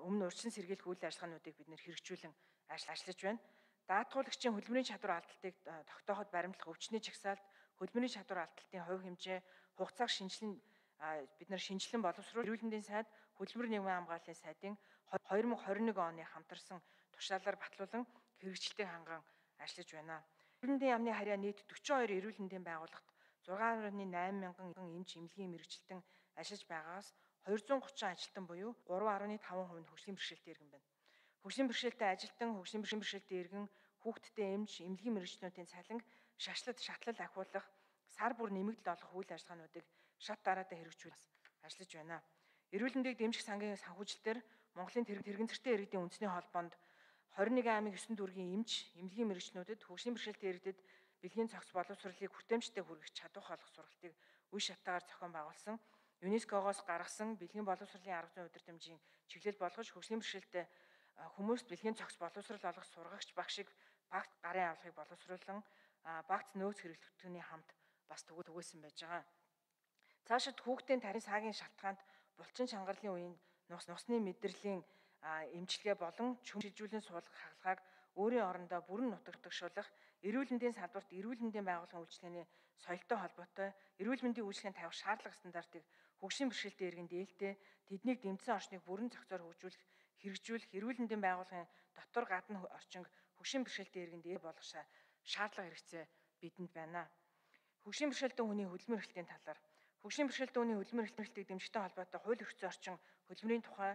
өмнө урьдчилан сэргийлэх үйл ажиллагаануудыг бид нэр хэрэгжүүлэн ажиллаж байна. Даатгуулагчийн хөдөлмөрийн чадвар алдалтыг тогтооход баримтлах өвчний чагсаалт, хөдөлмөрийн чадвар алдалтын хувь хэмжээ, хугацааг шинжилэн бид нар шинжилэн боловсруул эрүүл мэндийн сайд хөдөлмөр нийгмийн хамгааллын сайдын 2021 оны хамтарсан тушаалаар батлуулан хэрэгжилтийг ханган ажиллаж байна. Эрүүл мэндийн яамны харьяа нийт 42 эрүүл мэндийн байгууллагт 6.8 мянган эмч эмнэлгийн мэрэгчлэн ажиллаж байгаагаас 230 ажилтан буюу 3.5% нь хөгжлийн бэрхшээлтэй иргэн байна. Хөгжлийн бэрхшээлтэй ажилтан, хөгжлийн бэрхшээлтэй иргэн, хүүхдтэй эмч, эмнэлгийн мэрэгчлүүдийн цалинг шашлаад шатлал ахиулах, сар бүр нэмэгдэл олох үйл ажиллагаануудыг шат дараатаа хэрэгжүүлж ажиллаж байна. Эрүүл мэндийг дэмжих сангийн санхүүжилтээр Монголын тэрэгэн цэртэй иргэдийн үндэсний холбоонд 21 аймаг 9 дүүргийн эмч, эмнэлгийн мэрэгчнүүдэд хөгжлийн бэрхшээлтэй иргэдэд бэлгийн цогц боловсролыг хүртээмжтэй хүргэх чадвар олох сургалтыг үе шатаагаар зохион байгуулсан. ЮНЕСКО-гоос гаргасан бэлгийн боловсролын арга зүйн удирдамжийн чиглэл болгож хөгжлийн бэрхшээлтэй хүмүүст бэлгийн цогц боловсрол олгох сургагч багшиг багт гарын авлагыг боловсруулан багц нөөц хэрэглэгдэхүүний хамт бас түгээсэн байж байгаа. Цаашид хүүхдийн тарийн саагийн шалтгаанд булчин чангарлын үеийн нус нусны мэдрэлийн эмчилгээ болон чөмжилжүүлэн суулгах хагалгааг өөрийн орондоо бүрэн нутагдагшуулах эрүүл мэндийн салбарт эрүүл мэндийн байгууллагын үйлчлэгээний соёлтой холбоотой эрүүл мэндийн үйлчлэгэнд тавих шаардлага стандартыг хөгжлийн бэрхшээлтэй иргэн дээлтэй тэднийг дэмжсэн орчныг бүрэн зохицоор хөгжүүлэх хэрэгжүүлэх эрүүл мэндийн байгууллагын дотор гадна орчинг хөгжлийн бэрхшээлтэй иргэн дээр болгох шаардлага хэрэгцээ бидэнд байна. Хөгжлийн бэрхшээлтэй хүний хөдөлмөр эрхтлийн талаар Хөгжлийн бэрхшээлтэй хүний хөдөлмөр эрхлэлтийг дэмжихтэй холбоотой хууль эрх зүйн орчин хөдөлмөрийн тухай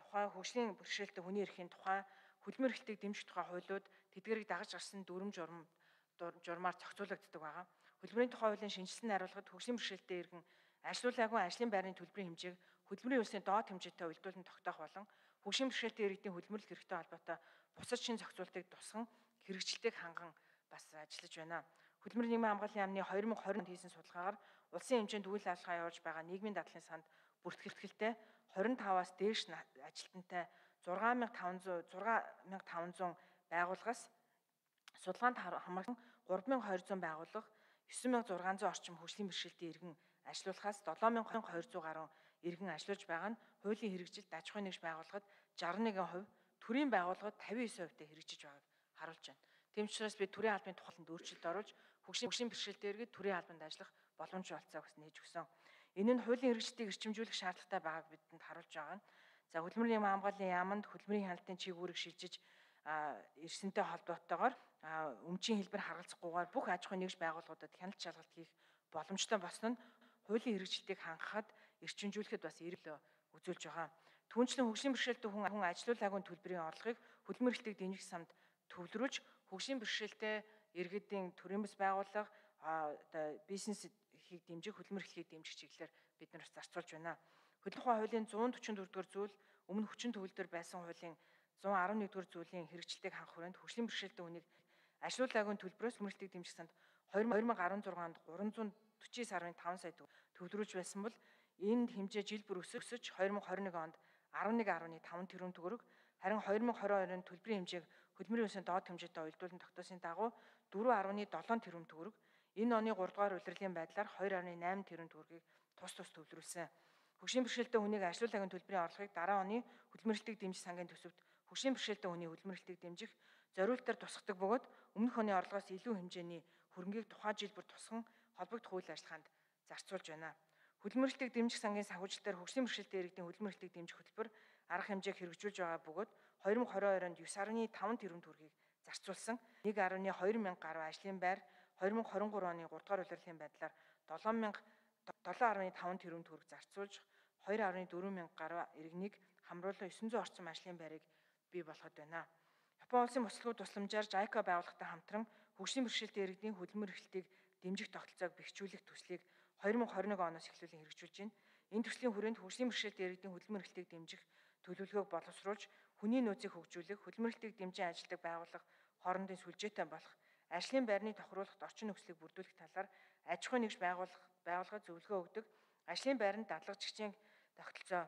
тухай хөгжлийн бэрхшээлтэй хүний эрхийн тухай хөдөлмөр эрхлэлтийг дэмжих тухай хуулиуд тэдгэрийг дагаж гарсан дүрм журам журмаар зохицуулагддаг байгаа. Хөдөлмөрийн тухай хуулийн шинжилсэн хариулгад хөгжлийн бэрхшээлтэй иргэн ажилуулаагүй ажлын байрны төлбөрийн хэмжээг хөдөлмөрийн үйлсийн доод хэмжээтэй уялдуулан тогтоох болон хөгжлийн бэрхшээлтэй иргэдийн хөдөлмөрлөлт хэрэгтэй холбоотой бусад шин зохицуултыг тусган хэрэгжилтийг ханган бас ажиллаж байна. Хөдөлмөрийн нийгмийн хамгааллын яамны 2020 онд хийсэн судалгаагаар улсын хэмжээнд үйл ажиллагаа явуулж байгаа нийгмийн дадлын санд бүртгэлтгэлтэй 25-аас дээш ажилтнтай 6500 6500 байгууллагаас судалгаанд хамрагдан 3200 байгууллага 9600 орчим хөгжлийн бэрхшээлтэй иргэн ажилуулахаас 7200 гаруй иргэн ажиллаж байгаа нь хуулийн хэрэгжилт аж ахуйн нэгж байгууллагад 61%, төрийн байгууллагад 59%тэй хэрэгжиж байгааг харуулж байна. Тэм учраас би төрийн албаны тухайланд өөрчлөлт оруулж хөгжлийн бэрхшээлтэй иргэд төрийн албанд ажиллах боломж олцоог бас нээж өгсөн. Энэ нь хуулийн хэрэгжилтийг эрчимжүүлэх шаардлагатай байгааг бидэнд харуулж байгаа нь. За хөдөлмөрийн хамгааллын яамд хөдөлмөрийн хяналтын чиглэлийг шилжиж ирсэнтэй холбоотойгоор өмчийн хэлбэр харгалзахгүйгээр бүх аж ахуйн нэгж байгууллагуудад хяналт шалгалт хийх боломжтой болсон нь хуулийн хэрэгжилтийг хангахад эрчимжүүлэхэд бас эрэл үзүүлж байгаа. Түүнчлэн хөгжлийн бэрхшээлтэй хүн хүн ажилуулаагүй төлбөрийн орлогыг хөдөлмөрлөлтийг дэмжих самд төвлөрүүлж хөгжлийн бэрхшээлтэй иргэдийн төрийн бас байгууллага одоо бизнес хийх дэмжих хөдөлмөрлөлтийг дэмжих чиглэлээр бид нар зарцуулж байна. Хөдөлгөөн хуулийн 144 дугаар зүйл өмнө хүчин төвлөлдөр байсан хуулийн 111 дугаар зүйлийн хэрэгжилтийг хангах хүрээнд хөгжлийн бэрхшээлтэй хүнийг ажилуулаагүй төлбөрөөс хөдөлмөрлөлтийг дэмжих санд 2016 онд 349.5 сая төвлөрүүлж байсан бол энэ хэмжээ жил бүр өсөж 2021 онд 11.5 тэрбум төгрөг харин 2022 онд төлбөрийн хэмжээг хөдөлмөрийн үсгийн доод хэмжээтэй уялдуулан тогтоосон дагуу 4.7 тэрбум төгрөг энэ оны 3 дугаар улирлын байдлаар 2.8 тэрбум төгрөгийг тус тус төвлөрүүлсэн. Хөгжлийн бэрхшээлтэй хүнийг ажилуулгын төлбөрийн орлогыг дараа оны хөдөлмөрлөлтийг дэмжих сангийн төсөвт хөгжлийн бэрхшээлтэй хүний хөдөлмөрлөлтийг дэмжих зориултаар тусгадаг бөгөөд өмнөх оны орлогоос илүү хэмжээний хөрөнгийг тухайн жил бүр тусган холбогдох үйл ажиллагаанд зарцуулж байна. Хөдөлмөрлөлтийг дэмжих сангийн санхүүжилтээр хөгжлийн бэрхшээлтэй иргэдийн хөдөлмөрлөлтийг дэмжих хөтөлбөр арга хэмжээг хэрэгжүүлж байгаа бөгөөд 2022 онд 9.5 тэрбум төгрөгийг зарцуулсан. 1.2 мянга гаруй ажлын байр 2023 оны 3 дугаар улирлын байдлаар 7000 7.5 тэрбум төгрөг зарцуулж 2.4 мянга гаруй иргэнийг хамруулан 900 орчим ажлын байрыг бий болгоод байна. Япон улсын бослогын тусламжаар JICA байгууллагатай хамтран хөгжлийн бэрхшээлтэй иргэдийн хөдөлмөр эрхлэлтийг дэмжих тогтолцоог бэхжүүлэх төслийг 2021 оноос эхлүүлэн хэрэгжүүлж байна. Энэ төслийн хүрээнд хөгжлийн бэрхшээлтэй иргэдийн хөдөлмөр эрхлэлтийг дэмжих төлөвлөгөөг боловсруулж хүний нөөцийг хөгжүүлэх, хөдөлмөр эрхлэлтийг дэмжин ажилладаг байгууллага хоорондын сүлжээтэй болох, ажлын байрны тохируулахад орчин нөхцөлийг бүрдүүлэх талаар аж ахуйн нэгж байгууллага байгууллага зөвлөгөө өгдөг, ажлын байранд дадлагжигчийн тогтолцоо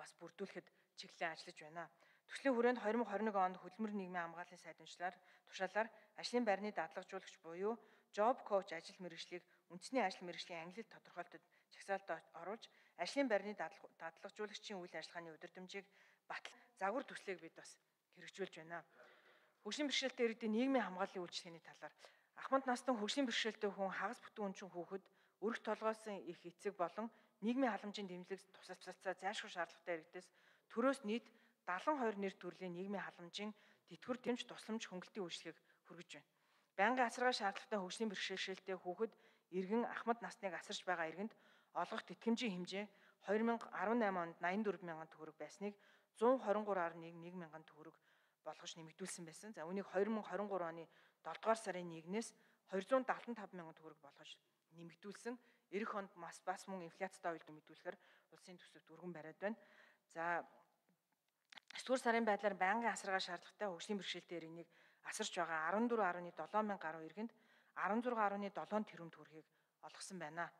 бас бүрдүүлэхэд чиглэлээ ажиллаж байна. Төслийн хүрээнд 2021 онд хөдөлмөр нийгмийн хамгааллын сайдынчлаар тушаалаар ажлын байрны дадлагжуулагч буюу job coach ажил мэргэжлийг үндэсний ажил мэргэжлийн ангилалд тодорхойлолтод чагсаалтад оруулж ажлын байрны дадлагжуулагчийн үйл ажиллагааны удирдамжийг батал загвар төслийг бид бас хэрэгжүүлж байна. Хөгжлийн бэрхшээлтэй иргэдийн нийгмийн хамгааллын үйлчлэгээний талаар Ахмад настан хөгжлийн бэрхшээлтэй хүн хагас бүтэн өнчин хүүхэд өрх толгойсон их эцэг болон нийгмийн халамжийн дэмжлэг тусалцалцаа зайлшгүй шаардлагатай иргэдээс төрөөс нийт 72 нэр төрлийн нийгмийн халамжийн тэтгэвэр дэмж тусламж хөнгөлтийн үйлчлэгийг хүргэж байна. Байнгын асаргаа шаардлагатай хөгжлийн бэрхшээлтэй хүүхэд иргэн Ахмад насныг асарч байгаа иргэнд олгох тэтгэмжийн хэмжээ 2018 онд 84 мянган төгрөг байсныг 123.1 мянган төгрөг болгож нэмэгдүүлсэн байсан. За үүнийг 2023 оны 7 дугаар сарын 1-ээс 275 мянган төгрөг болгож нэмэгдүүлсэн. Ирэх онд бас бас мөн инфляцтай уялд нэмэгдүүлэхээр улсын төсөвт өргөн бариад байна. За 9 дугаар сарын байдлаар байнгын асаргаа шаардлагатай хөгжлийн бэрхшээлтэй иргэнийг асарч байгаа 14.7 мянга гаруй иргэнд 16.7 тэрбум төгрөгийг олгосон байна.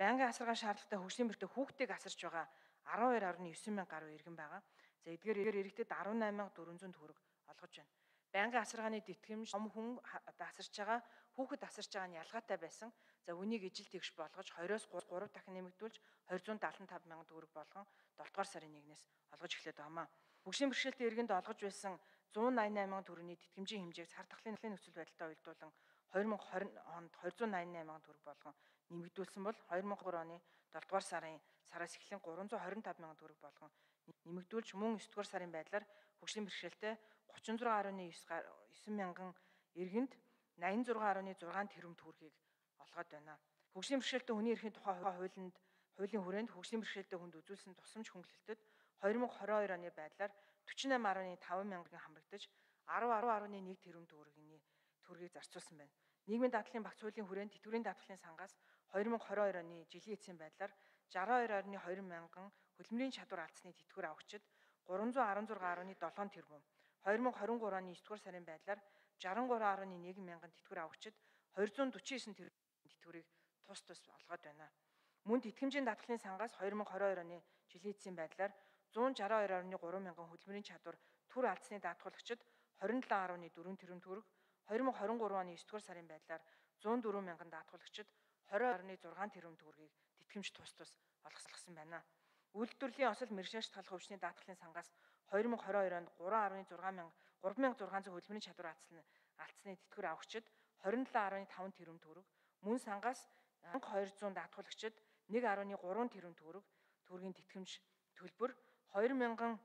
Байнгын асаргаа шаардлагатай хөгжлийн бэрхтээ хүүхдийг асарч байгаа 12.9 мянга гаруй иргэн байгаа. За эдгээр иргэдэд 18,400 төгрөг олгож байна. Байнгын асаргааны тэтгэмж том хүн асарч байгаа хүүхэд асарч байгаа нь ялгаатай байсан. За үнийг ижил тэгш болгож 20-оос 3 дахин нэмэгдүүлж 275 мянган төгрөг болгон 7 дугаар сарын 1-ээс олгож эхлэв даа. Хөгжлийн бэрхшээлтэй иргэнд олгож байсан 188 мянган төгрөгийн тэтгэмжийн хэмжээг цар тахлын нөхцөл байдалтай уялдуулан 2020 онд 288 мянган төгрөг болгон нэмэгдүүлсэн бол 2023 оны 7 дугаар сарын сараас эхлэн 325 мянган төгрөг болгон нэмэгдүүлж мөн 9 дугаар сарын байдлаар хөгжлийн бэрхшээлтэй 36.9 мянган иргэнд 86.6 тэрбум төгрөгийг олгоод байна. Хөгжлийн бэрхшээлтэй хүний эрхийн тухай хуулинд хуулийн хүрээнд хөгжлийн бэрхшээлтэй хүнд үзүүлсэн тусламж хөнгөлөлтөд 2022 оны байдлаар 48.5 мянгагийн хамрагдаж 10.1 тэрбум төгрөгийн төгрөгийг зарцуулсан байна. Нийгмийн даатгалын багц хуулийн хүрээнд тэтгэврийн даатгалын сангаас 2022 оны жилийн эцсийн байдлаар 62.2 мянган хөдөлмөрийн чадвар алдсны тэтгэвэр авагчид 316.7 тэрбум 2023 оны 9 дугаар сарын байдлаар 63.1 мянган тэтгэвэр авагчид 249 тэрбум тэтгэврийг тус тус олгоод байна. Мөн тэтгэмжийн даатгалын сангаас 2022 оны жилийн эцсийн байдлаар 162.3 мянган хөдөлмөрийн чадвар түр алдсны даатгуулагчид 27.4 тэрбум төгрөг 2023 оны 9 дугаар сарын байдлаар 104 мянган даатгуулагчид 20.6 тэрбум төгрөгийг тэтгэмж тус тус олгослгосон байна. Үйлдвэрлэлийн осол мэрэгшин шатгалах хөвчний даатгалын сангаас 2022 онд 3.6 мянга 3600 хөдөлмөрийн чадвар алдсан алдсны тэтгэвэр авагчид 27.5 тэрбум төгрөг, мөн сангаас 1200 даатгуулагчид 1.3 тэрбум төгрөг төгрөгийн тэтгэмж төлбөр 2000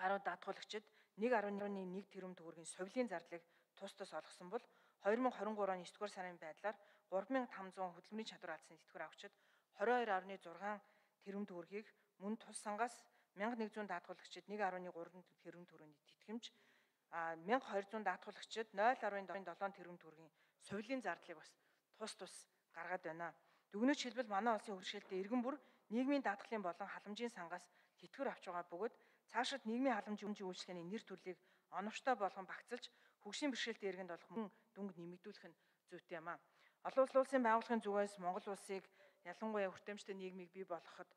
гаруй даатгуулагчид 1.1 тэрбум төгрөгийн совилын зардлыг тус тус олгосон бол 2023 оны 9 дугаар сарын байдлаар 3500 хөдөлмөрийн чадвар алдсны тэтгэвэр авагчид 22.6 тэрбум төгрөгийг мөн тус сангаас 1100 даатгуулагчид 1.3 тэрбум төгрөгийн тэтгэмж а 1200 даатгуулагчид 0.7 тэрбум төгрөгийн совилын зардлыг бас тус тус гаргаад байна. Дүгнэж хэлбэл манай улсын хөршилтэй иргэн бүр нийгмийн даатгалын болон халамжийн сангаас тэтгэвэр авч байгаа бөгөөд цаашид нийгмийн халамжийн үйлчлэгээний нэр төрлийг оновчтой болгон багцлж хөгжлийн бэрхшээлтэй иргэнд болох мөн дүнг нэмэгдүүлэх нь зүйтэй юм а. Олон улсын байгууллагын зүгээс Монгол улсыг ялангуяа хүртээмжтэй нийгмийг бий болгоход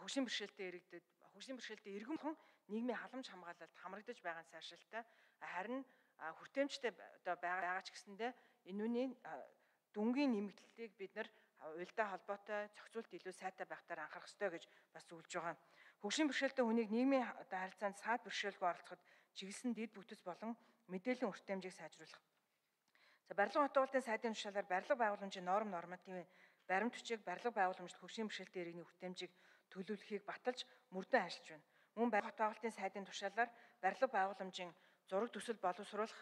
хөгжлийн бэрхшээлтэй иргэдэд хөгжлийн бэрхшээлтэй иргэн хон нийгмийн халамж хамгаалалт хамрагдаж байгаа нь сайшралтай. Харин хүртээмжтэй одоо байгаа ч гэсэндээ энүүний дүнгийн нэмэгдлийг бид нар уялдаа холбоотой зохицуулт илүү сайтай байхтаар анхаарах ёстой гэж бас зөвлөж байгаа. Хөгжлийн бэрхшээлтэй хүнийг нийгмийн одоо харилцаанд саад бэрхшээлгүй оролцоход чиглэсэн дэд бүтэц болон мэдээллийн хүртээмжийг сайжруулах. За барилга хотгуулалтын сайдын тушаалаар барилга байгууламжийн норм нормативын баримт хүчийг барилга байгууламжид хөгжлийн бэрхшээлтэй иргэний хүртээмжийг төлөвлөхийг баталж мөрдөн ажиллаж байна. Мөн барилга хотгуулалтын сайдын тушаалаар барилга байгууламжийн зураг төсөл боловсруулах,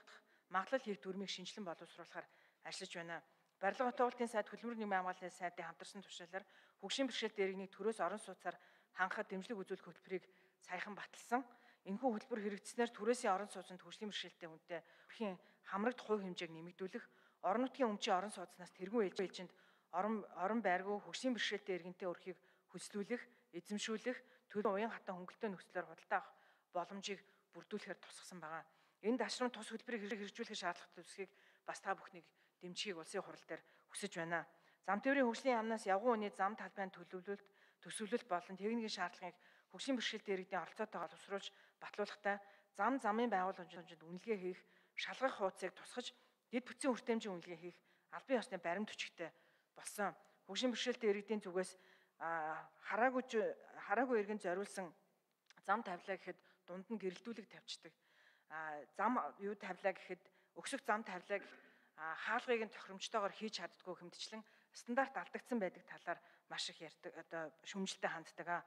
магадлал хийх дүрмийг шинжилэн боловсруулахаар ажиллаж байна. Барилга хотгуулалтын сайд хөдөлмөр нийгмийн хамгааллын сайдын хамтарсан тушаалаар хөгжлийн бэрхшээлтэй иргэний төрөөс орон сууцаар хангахад дэмжлэг үзүүлэх хөтөлбөрийг саяхан баталсан. Энэхүү хөтөлбөр хэрэгжснээр түрээсийн орон сууцнд хөгжлийн бэрхшээлтэй хүнтэй өрхийн хамрагд хувь хэмжээг нэмэгдүүлэх, орон нутгийн өмчийн орон сууцнаас тэргүүн ээлжинд орон орон байргуу хөгжлийн бэрхшээлтэй иргэнтэй өрхийг хүслүүлэх, эзэмшүүлэх, төлөв уян хатан хөнгөлтэй нөхцлөөр худалдаа авах боломжийг бүрдүүлэхээр тусгасан байгаа. Энэ дашрам тус хөтөлбөрийг хэрэгжүүлэх шаардлагатай төсвийг бас та бүхнийг дэмжихийг улсын хурал дээр хүсэж байна. Зам тээврийн хөгжлийн яамнаас явган үний зам талбайн төлөвлөлт, төсөвлөлт болон техникийн шаардлагыг хөгжлийн бэрхшээлтэй иргэдийн оролцоотойгоо тусруулж батлуулахдаа зам замын байгууламжинд үнэлгээ хийх, шалгах хуудсыг тусгаж дэд бүтцийн хүртээмжийн үнэлгээ хийх албан ёсны баримт хүчтэй болсон. Хөгжлийн бэрхшээлтэй иргэдийн зүгээс хараагүй хараагүй иргэн зориулсан зам тавилаа гэхэд дунд нь гэрэлтүүлэг тавьчихдаг. Зам юу тавилаа гэхэд өксөх зам тавилаа хаалгыг нь тохиромжтойгоор хийж чаддгүй хэмтчлэн стандарт алдагдсан байдаг талаар маш их ярьдаг одоо шүмжэлтэй ханддаг.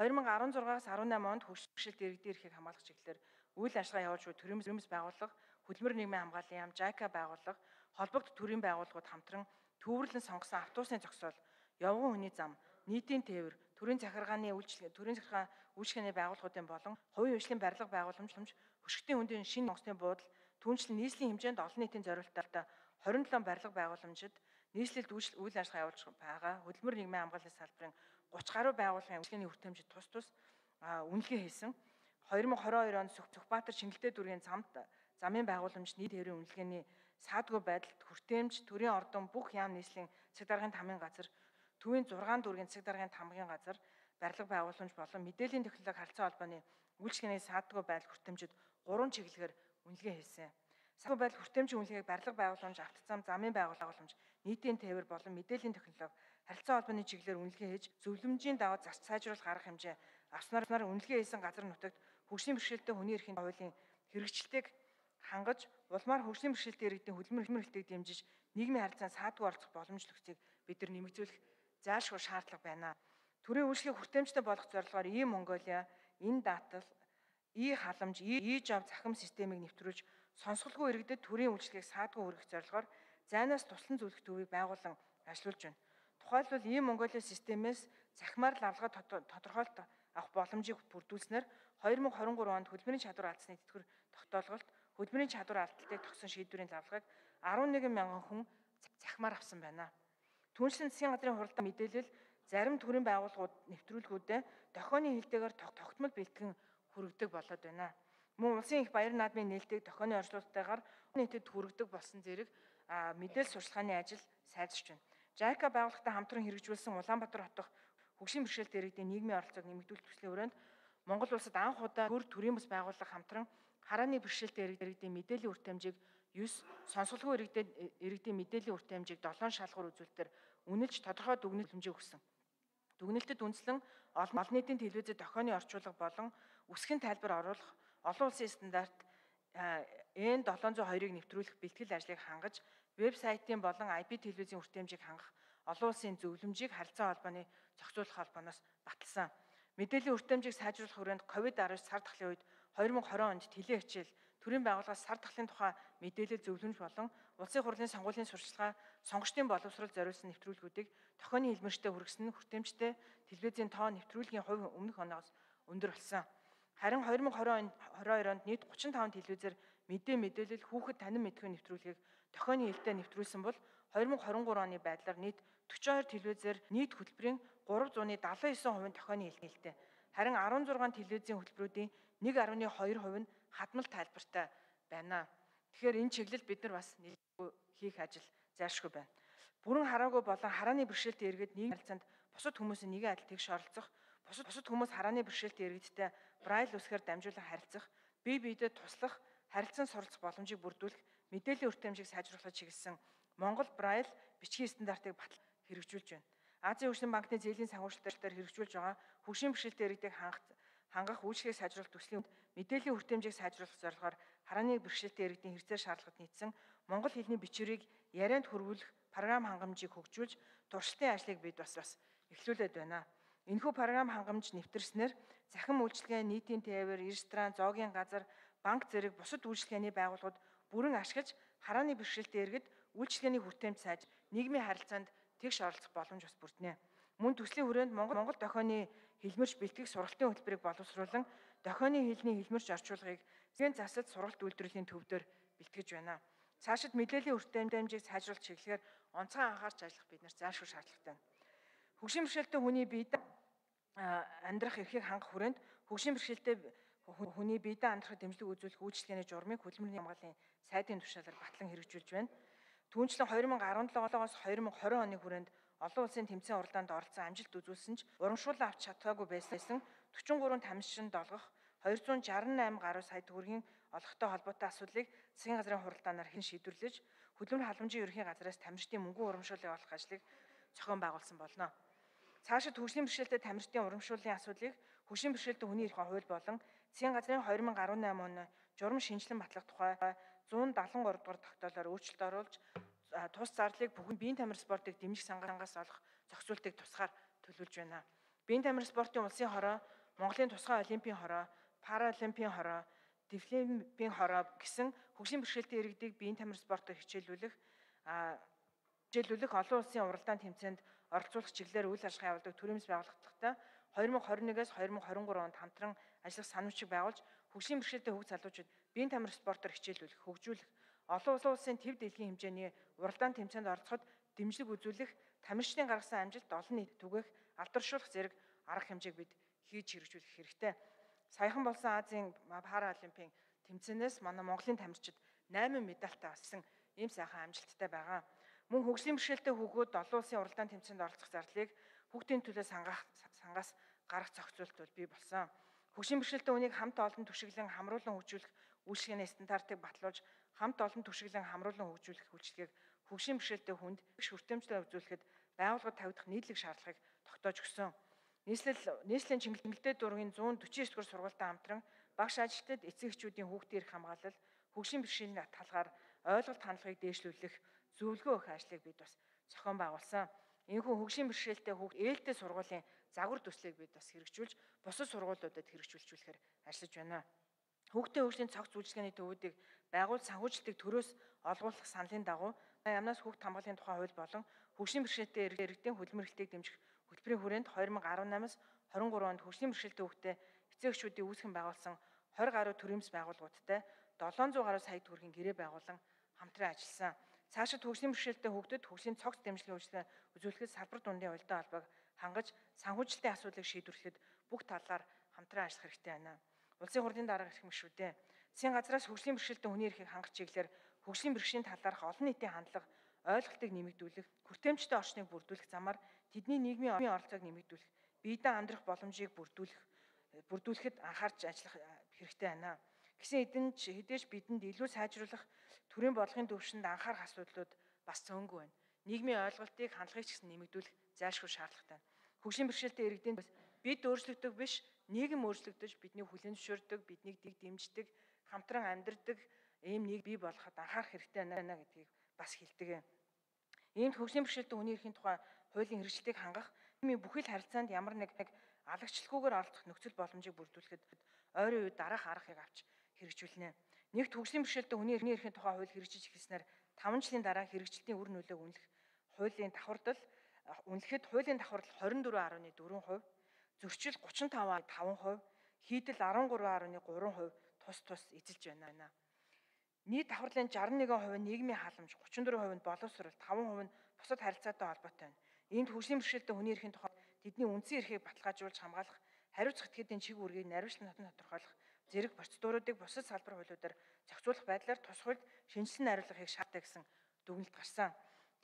2016-аас 18 онд хөгжил иргэдийн эрхийг хамгаалах чиглэлээр үйл ажиллагаа явуулж буй төрөмс байгууллага, хөдөлмөр нийгмийн хамгааллын яам, JICA байгууллага, холбогд төрийн байгууллагууд хамтран төвөрлөн сонгосон автобусны зогсоол, явган хүний зам, нийтийн тээвэр, төрийн захиргааны үйлчлэг, төрийн захиргааны үйлчлэгээний байгууллагуудын болон хувийн хөгжлийн барилга байгууламж, хөшгтийн хөндийн шинэ онгоцны буудал, түншлэн нийслэлийн хэмжээнд олон нийтийн зорилттой 27 барилга байгууламжид нийслэлд үйл ажиллагаа явуулж байгаа. Хөдөлмөр нийгмийн хамгааллын салбарын 30 гаруй байгууллагын үйлчлэгээний хүртээмжид тус тус үнэлгээ хийсэн. 2022 онд Сүхбаатар Шингэлтэй дүргийн замд замын байгууламж нийт тээврийн үнэлгээний саадгүй байдалд хүртээмж төрийн ордон бүх яам нийслэлийн цэг даргын тамгын газар Төвийн 6 дүүргийн цэг даргын тамгын газар барилга байгууламж болон мэдээллийн технологи харилцаа холбооны үйлчлэгээний саадгүй байдал хүртэмжид 3 чиглэлээр үнэлгээ хийсэн. Саадгүй байдал хүртэмжийн үнэлгээг барилга байгууламж, автозам, замын байгууламж, нийтийн тээвэр болон мэдээллийн технологи харилцаа холбооны чиглэлээр үнэлгээ хийж зөвлөмжийн даваа зарц сайжруулах арга хэмжээ авснаар үнэлгээ хийсэн газар нутагт хөгжлийн бэрхшээлтэй хүний эрхийн хуулийн хэрэгжилтийг хангаж улмаар хөгжлийн бэрхшээлтэй иргэдийн хөдөлмөр хэмжээлтийг дэмжиж нийгмийн харилцаанд саадгүй оролцох боломжлогцыг бид нар нэмэгдүүлэх заашгүй шаардлага байна. Төрийн үйлчлэгийг хүртээмжтэй болгох зорилгоор И Монголиа, энэ датал, И халамж, И жав захим системийг нэвтрүүлж сонсголгүй иргэдэд төрийн үйлчлэгийг саадгүй хүргэх зорилгоор зайнаас туслан зөвлөх төвийг байгуулан ажиллуулж байна. Тухайлбал И Монголиа системээс захимаар лавлага тодорхойлт авах боломжийг бүрдүүлснээр 2023 онд хөдөлмөрийн чадвар алдсны тэтгэвэр тогтоолголт хөдөлмөрийн чадвар алдалтыг тогсон шийдвэрийн лавлагыг 11 мянган хүн захимаар авсан байна. Түүнчлэн засгийн газрын хуралдаа мэдээлэл зарим төрийн байгууллагууд нэвтрүүлгүүдэд дохионы хилтэйгээр тогтмол бэлтгэн хүргэдэг болоод байна. Мөн улсын их баяр наадмын нээлтийг дохионы орчлуулалтайгаар нийтэд хүргэдэг болсон зэрэг мэдээлэл сурчлагын ажил сайжирч байна. ЖАИКА байгууллагатай хамтран хэрэгжүүлсэн Улаанбаатар хотох хөгжлийн бэрхшээлт иргэдийн нийгмийн оролцоог нэмэгдүүлэх төслийн хүрээнд Монгол улсад анх удаа төр төрийн бас байгууллага хамтран харааны бэрхшээлтэй иргэдийн мэдээллийн үр хэмжээг 9 сонсголгүй иргэдэд иргэдийн мэдээллийн үр хэмжээг 7 шалгуур үзүүлэлтээр үнэлж тодорхой дүгнэлт хэмжээ өгсөн. Дүгнэлтэд үндэслэн олон нийтийн телевизэд дохионы орчуулга болон үсгийн тайлбар оруулах олон улсын стандарт N702-ыг нэвтрүүлэх бэлтгэл ажлыг хангаж вебсайтын болон IP телевизийн үр хэмжээг хангах олон улсын зөвлөмжийг харилцаа холбооны зохицуулах холбооноос баталсан. Мэдээллийн үр хэмжээг сайжруулах хүрээнд COVID-19 сар дахлын үед 2020 онд тэлээ хичээл төрийн байгууллагаас сар дахлын тухай мэдээлэл зөвлөмж болон улсын хурлын сонгуулийн сурчлагаа сонгогчдын боловсрол зориулсан нэвтрүүлгүүдийг тохионы хэлмэрчтэй хүргэсэн хүртээмжтэй телевизийн тоо нэвтрүүлгийн хувь өмнөх оноос өндөр болсон. Харин 2020 22 онд нийт 35 телевизээр мэдээ мэдээлэл хүүхэд танин мэдхүйн нэвтрүүлгийг тохионы хэлтэй нэвтрүүлсэн бол 2023 оны байдлаар нийт 42 телевизээр нийт хөтөлбөрийн 379% нь тохионы хэлтэй. Харин 16 телевизийн хөтөлбөрүүдийн 1.2% нь хадмал тайлбартай байна. Тэгэхээр энэ чиглэлд бид нар бас нийлгүй хийх ажил зайлшгүй байна. Бүрэн хараагүй болон харааны бэрхшээлтэй иргэд нийгэм харилцаанд бусад хүмүүсийн нэгэн адил тэгш оролцох, бусад бусад хүмүүс харааны бэрхшээлтэй иргэдтэй брайл үсгээр дамжуулан харилцах, бие биедээ туслах, харилцан суралцах боломжийг бүрдүүлэх, мэдээллийн үр хэмжээг сайжруулахад чиглэсэн Монгол брайл бичгийн стандартыг батал хэрэгжүүлж байна. Азийн хөгжлийн банкны зээлийн санхүүжилтээр хэрэгжүүлж байгаа хөгжлийн бэрхшээлтэй иргэдийг хангах хангах үйлчлэгийг сайжруулах төслийн мэдээллийн үр хэмжээг сайжруулах зорилгоор харааны бэрхшээлтэй иргэдийн хэрэгцээ шаардлагад нийцсэн монгол хэлний бичвэрийг ярианд хөрвүүлэх програм хангамжийг хөгжүүлж туршилтын ажлыг бид бас бас эхлүүлээд байна. Энэхүү програм хангамж нэвтэрснээр захин үйлчлэгээ, нийтийн тээвэр, ресторан, зоогийн газар, банк зэрэг бусад үйлчлэгээний байгууллагууд бүрэн ашиглаж харааны бэрхшээлтэй иргэд үйлчлэгээний хүртээмж сайж нийгмийн харилцаанд тэгш оролцох боломж бас бүрднэ. Мөн төслийн хүрээнд Монгол Монгол дохионы хэлмэрч бэлтгэх сургалтын хөтөлбөрийг боловсруулан дохионы хэлний хэлмэрч орчуулгыг зэн засад сургалт үйлдвэрлэлийн төвдөр бэлтгэж байна. Цаашид мэдээллийн өртөмжийг сайжруулах чиглэлээр онцгой анхаарч ажиллах бид нар заашгүй шаардлагатай. Хөгжим бэрхшээлтэй хүний биед амьдрах эрхийг хангах хүрээнд хөгжим бэрхшээлтэй хүний биедээ амьдрахад дэмжлэг үзүүлэх үйлчлэгээний журмыг хөдөлмөрийн хамгааллын сайдын тушаалаар батлан хэрэгжүүлж байна. Түүнчлэн 2017-оос 2020 оны хүрээнд олон улсын тэмцээн уралдаанд оролцсон амжилт үзүүлсэн ч урамшуулан авч чадаагүй байсан 43 тамирчин долгох 268 гаруй сая төгрөгийн олгохтой холбоотой асуудлыг засгийн газрын хуралдаанаар хэн шийдвэрлэж хөдөлмөр халамжийн ерөнхий газраас тамирчдын мөнгө урамшууллыг олох ажлыг зохион байгуулсан болно. Цаашид хөгжлийн бэрхшээлтэй тамирчдын урамшууллын асуудлыг хөгжлийн бэрхшээлтэй хүний эрхийн хууль болон засгийн газрын 2018 оны журам шинжилэн батлах тухай 173 дугаар тогтоолоор өөрчлөлт оруулж тус зарлыг бүхэн биеийн тамир спортыг дэмжих сангаас олох зохицуултыг тусгаар төлөвлөж байна. Биеийн тамир спортын улсын хороо, Монголын тусгай олимпийн хороо, паралимпийн хороо, дефлимпийн хороо гэсэн хөгжлийн бэрхшээлтэй иргэдийг биеийн тамир спортоор хичээлүүлэх хичээлүүлэх олон улсын уралдаан тэмцээнд оролцуулах чиглэлээр үйл ажиллагаа явуулдаг төрөмс байгууллагатай 2021-ээс 2023 онд хамтран ажиллах санамжийг байгуулж хөгжлийн бэрхшээлтэй хүүхд залуучууд биеийн тамир спортоор хичээлүүлэх, хөгжүүлэх олон улсын төв дэлхийн хэмжээний уралдаан тэмцээнд оролцоход дэмжлэг үзүүлэх, тамирчдын гаргасан амжилт олон нийт түгээх, алдаршуулах зэрэг арга хэмжээг бид хийж хэрэгжүүлэх хэрэгтэй. Саяхан болсон Азийн параолимпийн тэмцээнээс манай Монголын тамирчид 8 медальтай авсан ийм сайхан амжилттай байгаа. Мөн хөгжлийн бэрхшээлтэй хүүхүүд олон улсын уралдаан тэмцээнд оролцох зарлыг хүүхдийн төлөө сангах сангаас гарах зохицуулт бол бий болсон. Хөгжлийн бэрхшээлтэй хүнийг хамт олон түшиглэн хамруулан хөгжүүлэх үйлчлэгээний стандартыг батлуулж хамт олон түшиглэн хамруулан хөгжүүлэх үйлчлэгийг хөгжлийн бэрхшээлтэй хүнд хүртээмжтэй үзүүлэхэд байгууллагад тавьдах нийтлэг шаардлагыг тогтоож өгсөн. Нийслэл нийслэлийн чиглэлтэй дургийн 149 дугаар сургуультай хамтран багш ажилтнууд эцэг эхчүүдийн хүүхдийн эрх хамгаалал хөгжлийн бэрхшээлийн талгаар ойлголт хандлагыг дээшлүүлэх зөвлөгөө өгөх ажлыг бид бас зохион байгуулсан. Энэхүү хөгжлийн бэрхшээлтэй хүүхд ээлтэй сургуулийн загвар төслийг бид бас хэрэгжүүлж бусад сургуулиудад хэрэгжүүлжүүлэхээр ажиллаж байна. Хүүхдийн хөгжлийн цогц үйлчлэгээний төвүүдийг байгуул санхүүжилтийг төрөөс олгуулах саналын дагуу Ямнаас хүүхд хамгааллын тухай хууль болон хөгжлийн бэрхшээлтэй иргэдийн хөдөлмөрлөлтийг дэмжих хөтөлбөрийн хүрээнд 2018-аас 23 онд хөгжлийн бэрхшээлтэй хүүхдэд эцэг эхчүүдийн үүсгэн байгуулсан 20 гаруй төрөмс байгууллагуудтай 700 гаруй сая төгрөгийн гэрээ байгуулан хамтран ажилласан. Цаашид хөгжлийн бэрхшээлтэй хүүхдэд хөгжлийн цогц дэмжлэгийн үйлчлэг үзүүлэхэд салбар дундын уялдаа холбоог хангаж санхүүжилтийн асуудлыг шийдвэрлэхэд бүх талаар хамтран ажиллах хэрэгтэй байна. Улсын хурлын дарга ирэх юм шүү дээ. Засгийн газраас хөгжлийн бэрхшээлтэй хүний эрхийг хангах чиглэлээр хөгжлийн бэрхшээний талаарх олон нийтийн хандлага ойлголтыг нэмэгдүүлэх, хүртээмжтэй орчныг бүрдүүлэх замаар тэдний нийгмийн оролцоог нэмэгдүүлэх, биедээ амьдрах боломжийг бүрдүүлэх бүрдүүлэхэд анхаарч ажиллах хэрэгтэй байна. Гэсэн эдэнч хэдэж бидэнд илүү сайжруулах төрийн бодлогын төвшөнд анхаарах асуудлууд бас цөөнгүй байна. Нийгмийн ойлголтыг хандлагыг ч гэсэн нэмэгдүүлэх зайлшгүй шаардлагатай. Хөгжлийн бэрхшээлтэй иргэдийн бид өөрчлөгдөх биш, нийгэм өөрчлөгдөж бидний хүлэн зөвшөөрдөг, биднийг дэг дэмждэг, хамтран амьдардаг ийм нэг бий болоход анхаарах хэрэгтэй байна гэдгийг бас хэлдэг. Иймд хөгжлийн бэрхшээлтэй хүний эрхийн тухай хуулийн хэрэгжилтийг хангах, нийгмийн бүхэл харилцаанд ямар нэг алагчлалгүйгээр оролцох нөхцөл боломжийг бүрдүүлэхэд ойрын үед дараах аргыг авч хэрэгжүүлнэ. Нэгт хөгжлийн бэрхшээлтэй хүний эрхийн тухай хууль хэрэгжиж эхэлснээр 5 жилийн дараа хэрэгжилтийн үр нөлөөг үнэлэх хуулийн давхардал үнэлэхэд хуулийн давхардал 24.4%, зөрчил 35.5%, хийдэл 13.3% тус тус эзэлж байна. Нийт давхарлын 61% нь нийгмийн халамж, 34% нь боловсрол, 5% нь бусад харилцаатай холбоотой байна. Иймд хөгжлийн бэрхшээлтэй хүний эрхийн тухай тэдний үндсэн эрхийг баталгаажуулж хамгаалах, хариуцах этгээдийн чиг үүргийг наривчлан тодорхойлох зэрэг процедуруудыг бусад салбар хуулиудаар зохицуулах байдлаар тус хуульд шинжилсэн найруулгыг шаарддаг гэсэн дүгнэлт гарсан.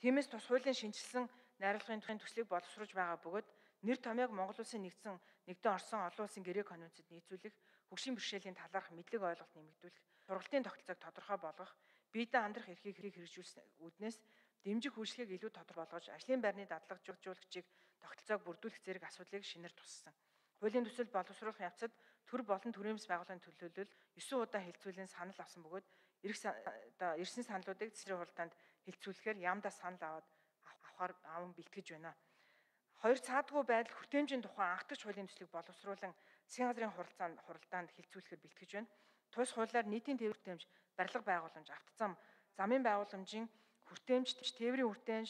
Тиймээс тус хуулийн шинжилсэн найруулгын төслийг боловсруулж байгаа бөгөөд нэр томьёог Монгол Улсын нэгдсэн нэгдэн орсон олон улсын гэрээ конвенцэд нийцүүлэх, хөгжлийн бэрхшээлийн талаарх мэдлэг ойлголт нэмэгдүүлэх, сургалтын тогтолцоог тодорхой болгох, биедээ амьдрах эрхийг хэрэгжүүлсэн үүднээс дэмжих үйлчлэгийг илүү тодор болгож, ажлын байрны дадлагжуулагчийг тогтолцоог бүрдүүлэх зэрэг асуудлыг шинээр туссан. Хуулийн төсөл боловсруулах явцад төр болон төрөөмс байгууллагын төлөөлөл 9 удаа хилцүүлэн санал авсан бөгөөд эрх оо ирсэн саналуудыг цэцрийн хуралдаанд хилцүүлэхээр ямдаа санал аваад авахар аван бэлтгэж байна. Хоёр цаадгүй байдал хүртээмжийн тухай анхдагч хуулийн төслийг боловсруулан засгийн газрын хуралдаанд хуралдаанд хилцүүлэхээр бэлтгэж байна. Тус хуулиар нийтийн тээвэр хүртээмж, барилга байгууламж, автозам, замын байгууламжийн хүртээмж, тээврийн хүртээмж,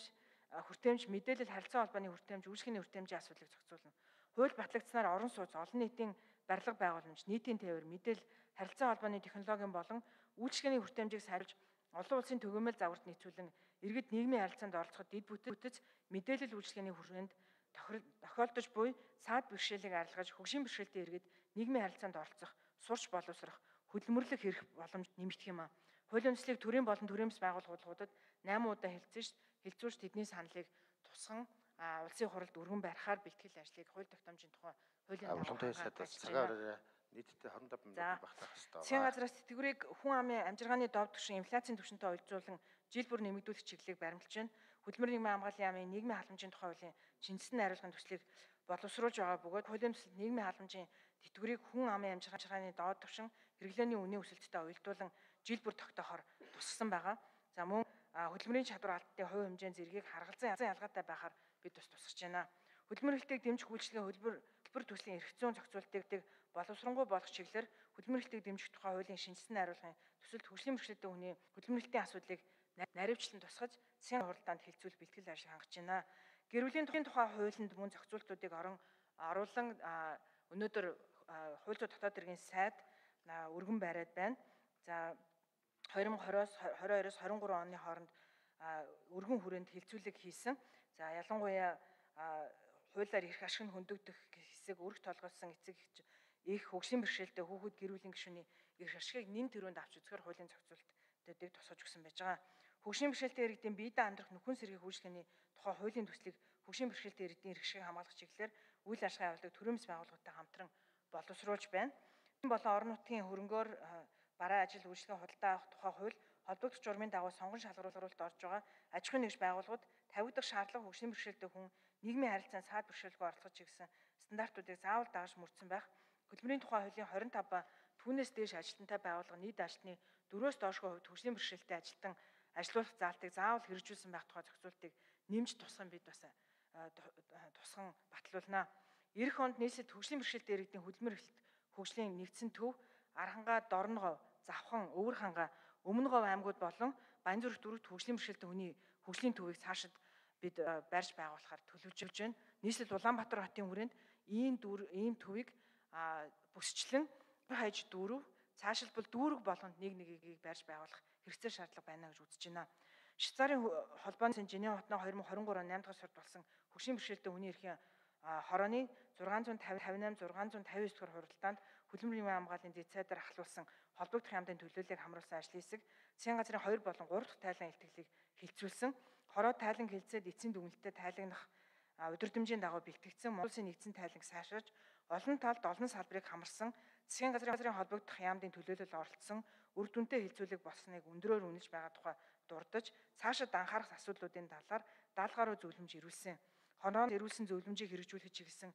хүртээмж, мэдээлэл харилцаа холбооны хүртээмж, үйлчлэгийн хүртээмжийн асуудлыг зохицуулна. Хууль батлагдсанаар орон сууц, олон нийтийн барилга байгууламж, нийтийн тээвэр, мэдээлэл харилцаа холбооны технологийн болон үйлчлэгээний хүртээмжийг сайжруулж олон улсын төгөөмөл загварт нийцүүлэн иргэд нийгмийн харилцаанд оролцоход дэд бүтэц мэдээлэл үйлчлэгээний хүрээнд тохиолдож буй саад бэрхшээлийг арилгаж хөгжийн бэрхшээлтэй иргэд нийгмийн харилцаанд оролцох, сурч боловсрох, хөдөлмөрлөх эрх боломж нэмэгдэх юм а. Хуулийн үндэслийг төрийн болон төрөөмс байгууллагуудад 8 удаа хэлцэж хэлцүүлж тэдний саналыг тусган улсын хуралд өргөн барихаар бэлтгэл ажлыг хууль тогтоомжийн тухай хуулийн цагаар нийтдээ 25 минут багтаах хэрэгтэй. Засгийн газраас тэтгэврийг хүн амын амжиргааны доод түвшин инфляцийн түвшинтэй уялжуулан жил бүр нэмэгдүүлэх чиглэлийг баримталж байна. Хөдөлмөр нийгмийн хамгааллын яамын нийгмийн халамжийн тухай хуулийн шинжилсэн найруулгын төслийг боловсруулж байгаа бөгөөд хуулийн төсөлд нийгмийн халамжийн тэтгэврийг хүн амын амжиргааны доод түвшин хэрэглээний үнийн өсөлттэй уялдуулан жил бүр тогтоохоор тусгасан байгаа. За мөн хөдөлмөрийн чадвар алдтын хувь хэмжээний зэргийг харгалзан ялгаатай байхаар бид бас тусгаж байна. Хөдөлмөр хэлтийг дэмжих үйлчлэгийн хөдөлмөр хөтөлбөр төслийн эрх зүйн зохицуултыг боловсронгуй болох чиглэлээр хөдөлмөр хэлтийг дэмжих тухай хуулийн шинжилсэн найруулгын төсөлд хөгжлийн бэрхшээлтэй хүний хөдөлмөр хэлтийн асуудлыг наривчлан тусгаж засгийн хуралдаанд хилцүүл бэлтгэл ажил хангаж байна. Гэрүүлийн тухай хуулинд мөн зохицуултуудыг орон оруулан өнөөдөр хууль зүйн дотоод иргэн сайд өргөн бариад байна. За 2020-оос 22-оос 23 оны хооронд өргөн хүрээнд хилцүүлэг хийсэн. За ялангуяа хуулиар эрх ашиг нь хөндөгдөх хэсэг өрх толгойсон эцэг их хөгжлийн бэрхшээлтэй хүүхэд гэр бүлийн гишүүний эрх ашигыг нэн төрөнд авч үзэхээр хуулийн зохицуултуудыг тусгаж өгсөн байж байгаа. Хөгжлийн бэрхшээлтэй иргэдийн биедээ амьдрах нөхөн сэргийн үйлчлэгээний тухай хуулийн төслийг хөгжлийн бэрхшээлтэй иргэдийн эрх ашигыг хамгаалах чиглэлээр үйл ажиллагаа явуулдаг төрөмс байгууллагатай хамтран боловсруулж байна. Энэ болон орон нутгийн хөрөнгөөр бараа ажил үйлчлэгээ худалдаа авах тухай хууль холбогдох журмын дагуу сонгон шалгаруулалт орж байгаа аж ахуйн нэгж байгууллагууд тавигдах шаардлага хөгжлийн бэрхшээлтэй хүн нийгмийн харилцаанд саад бэрхшээлгүй оролцож чигсэн стандартуудыг заавал дагаж мөрдсөн байх. Хөдөлмөрийн тухай хуулийн 25 ба түүнээс дээш ажилтнтай байгууллага нийт ажилтны дөрөөс доошгүй хувьд хөгжлийн бэрхшээлтэй ажилтан ажилуулах заалтыг заавал хэрэгжүүлсэн байх тухай зохицуултыг нэмж тусган бид бас тусган батлуулнаа. Ирэх онд нийслэл хөгжлийн бэрхшээлтэй иргэдийн хөдөлмөр эхлэлт хөгжлийн нэгдсэн төв Архангаа, Дорногов, Завхан, Өвөр хангаа, Өмнө говь аймагуд болон Баянзүрх дүүрэгт хөгжлийн бэрхшээлтэй хүний хөгжлийн төвийг цаашид бид барьж байгуулахаар төлөвлөж байна. Нийслэл Улаанбаатар хотын хүрээнд ийм дүр ийм төвийг бүсчлэн хаяж дүүрв цаашилбал дүүрэг болгонд нэг нэгийг барьж байгуулах хэрэгцээ шаардлага байна гэж үзэж байна. Швейцарын холбооны Женев хотноо 2023 он 8 дахь сард болсон. Хөгжлийн бэрхшээлтэй хүний эрхийн хорооны 658 659 дугаар хуралдаанд хөдөлмөрийн хамгааллын дэд сайдаар ахлуулсан. Холбогдох яамдын төлөөллийг хамруулсан ажлын хэсэг засгийн газрын 2 болон 3 дахь тайлан илтгэлийг хилцүүлсэн. Хороо тайлан хилцээд эцсийн дүгнэлтэд тайлагнах өдөрдмжийн дагуу бэлтгэгдсэн Монгол Улсын нэгдсэн тайланг сайшааж олон талд олон салбарыг хамарсан. Засгийн газрын холбогдох яамдын төлөөлөл оролцсон. Үр дүнтэй хилцүүлэг болсныг өндрөөр үнэлж байгаа тухай дурдж цаашид анхаарах асуудлуудын талаар даалгаар руу зөвлөмж ирүүлсэн. Хороор ирүүлсэн зөвлөмжийг хэрэгжүүлэх чиглэсэн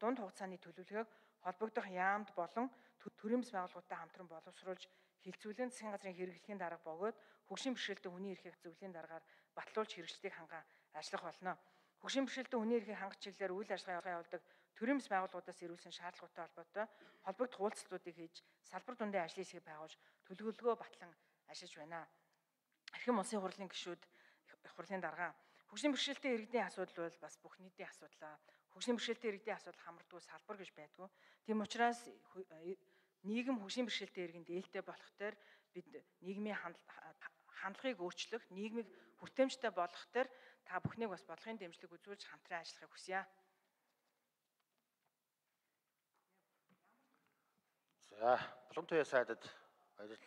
дунд хугацааны төлөвлөгөөг холбогдох яамд болон төрөмс байгууллагатай хамтран боловсруулж хилцүүлэн засгийн газрын хэрэглэхийн дарга бөгөөд хөгжлийн бэрхшээлтэй хүний эрхийг зөвлөлийн дараагаар батлуулж хэрэгжлийг ханган ажиллах болно. Хөгжлийн бэрхшээлтэй хүний эрхийг хангах чиглэлээр үйл ажиллагаа явуулдаг төрөмс байгууллагуудаас ирүүлсэн шаардлагатай холбоотой холбогдох уулзалтуудыг хийж салбар дундын ажлын хэсгийг байгуулж төлөвлөгөө батлан ажиллаж байна. Архим улсын хурлын гишүүд хурлын дарга хөгжлийн бэрхшээлтэй иргэдийн асуудал бол бас бүх нийтийн асуудал. Хөгжлийн бэрхшээлтэй иргэдийн асуудал хамардгүй салбар гэж байдгүй. Тийм учраас нийгэм хөгжлийн бэрхшээлтэй иргэнд ээлтэй болох төр бид нийгмийн хандлагыг өөрчлөх, нийгмийг хүртээмжтэй болгох төр та бүхнийг бас бодлогын дэмжлэг үзүүлж хамтран ажиллахыг хүсье. За, Булгамтуяа сайдад ажил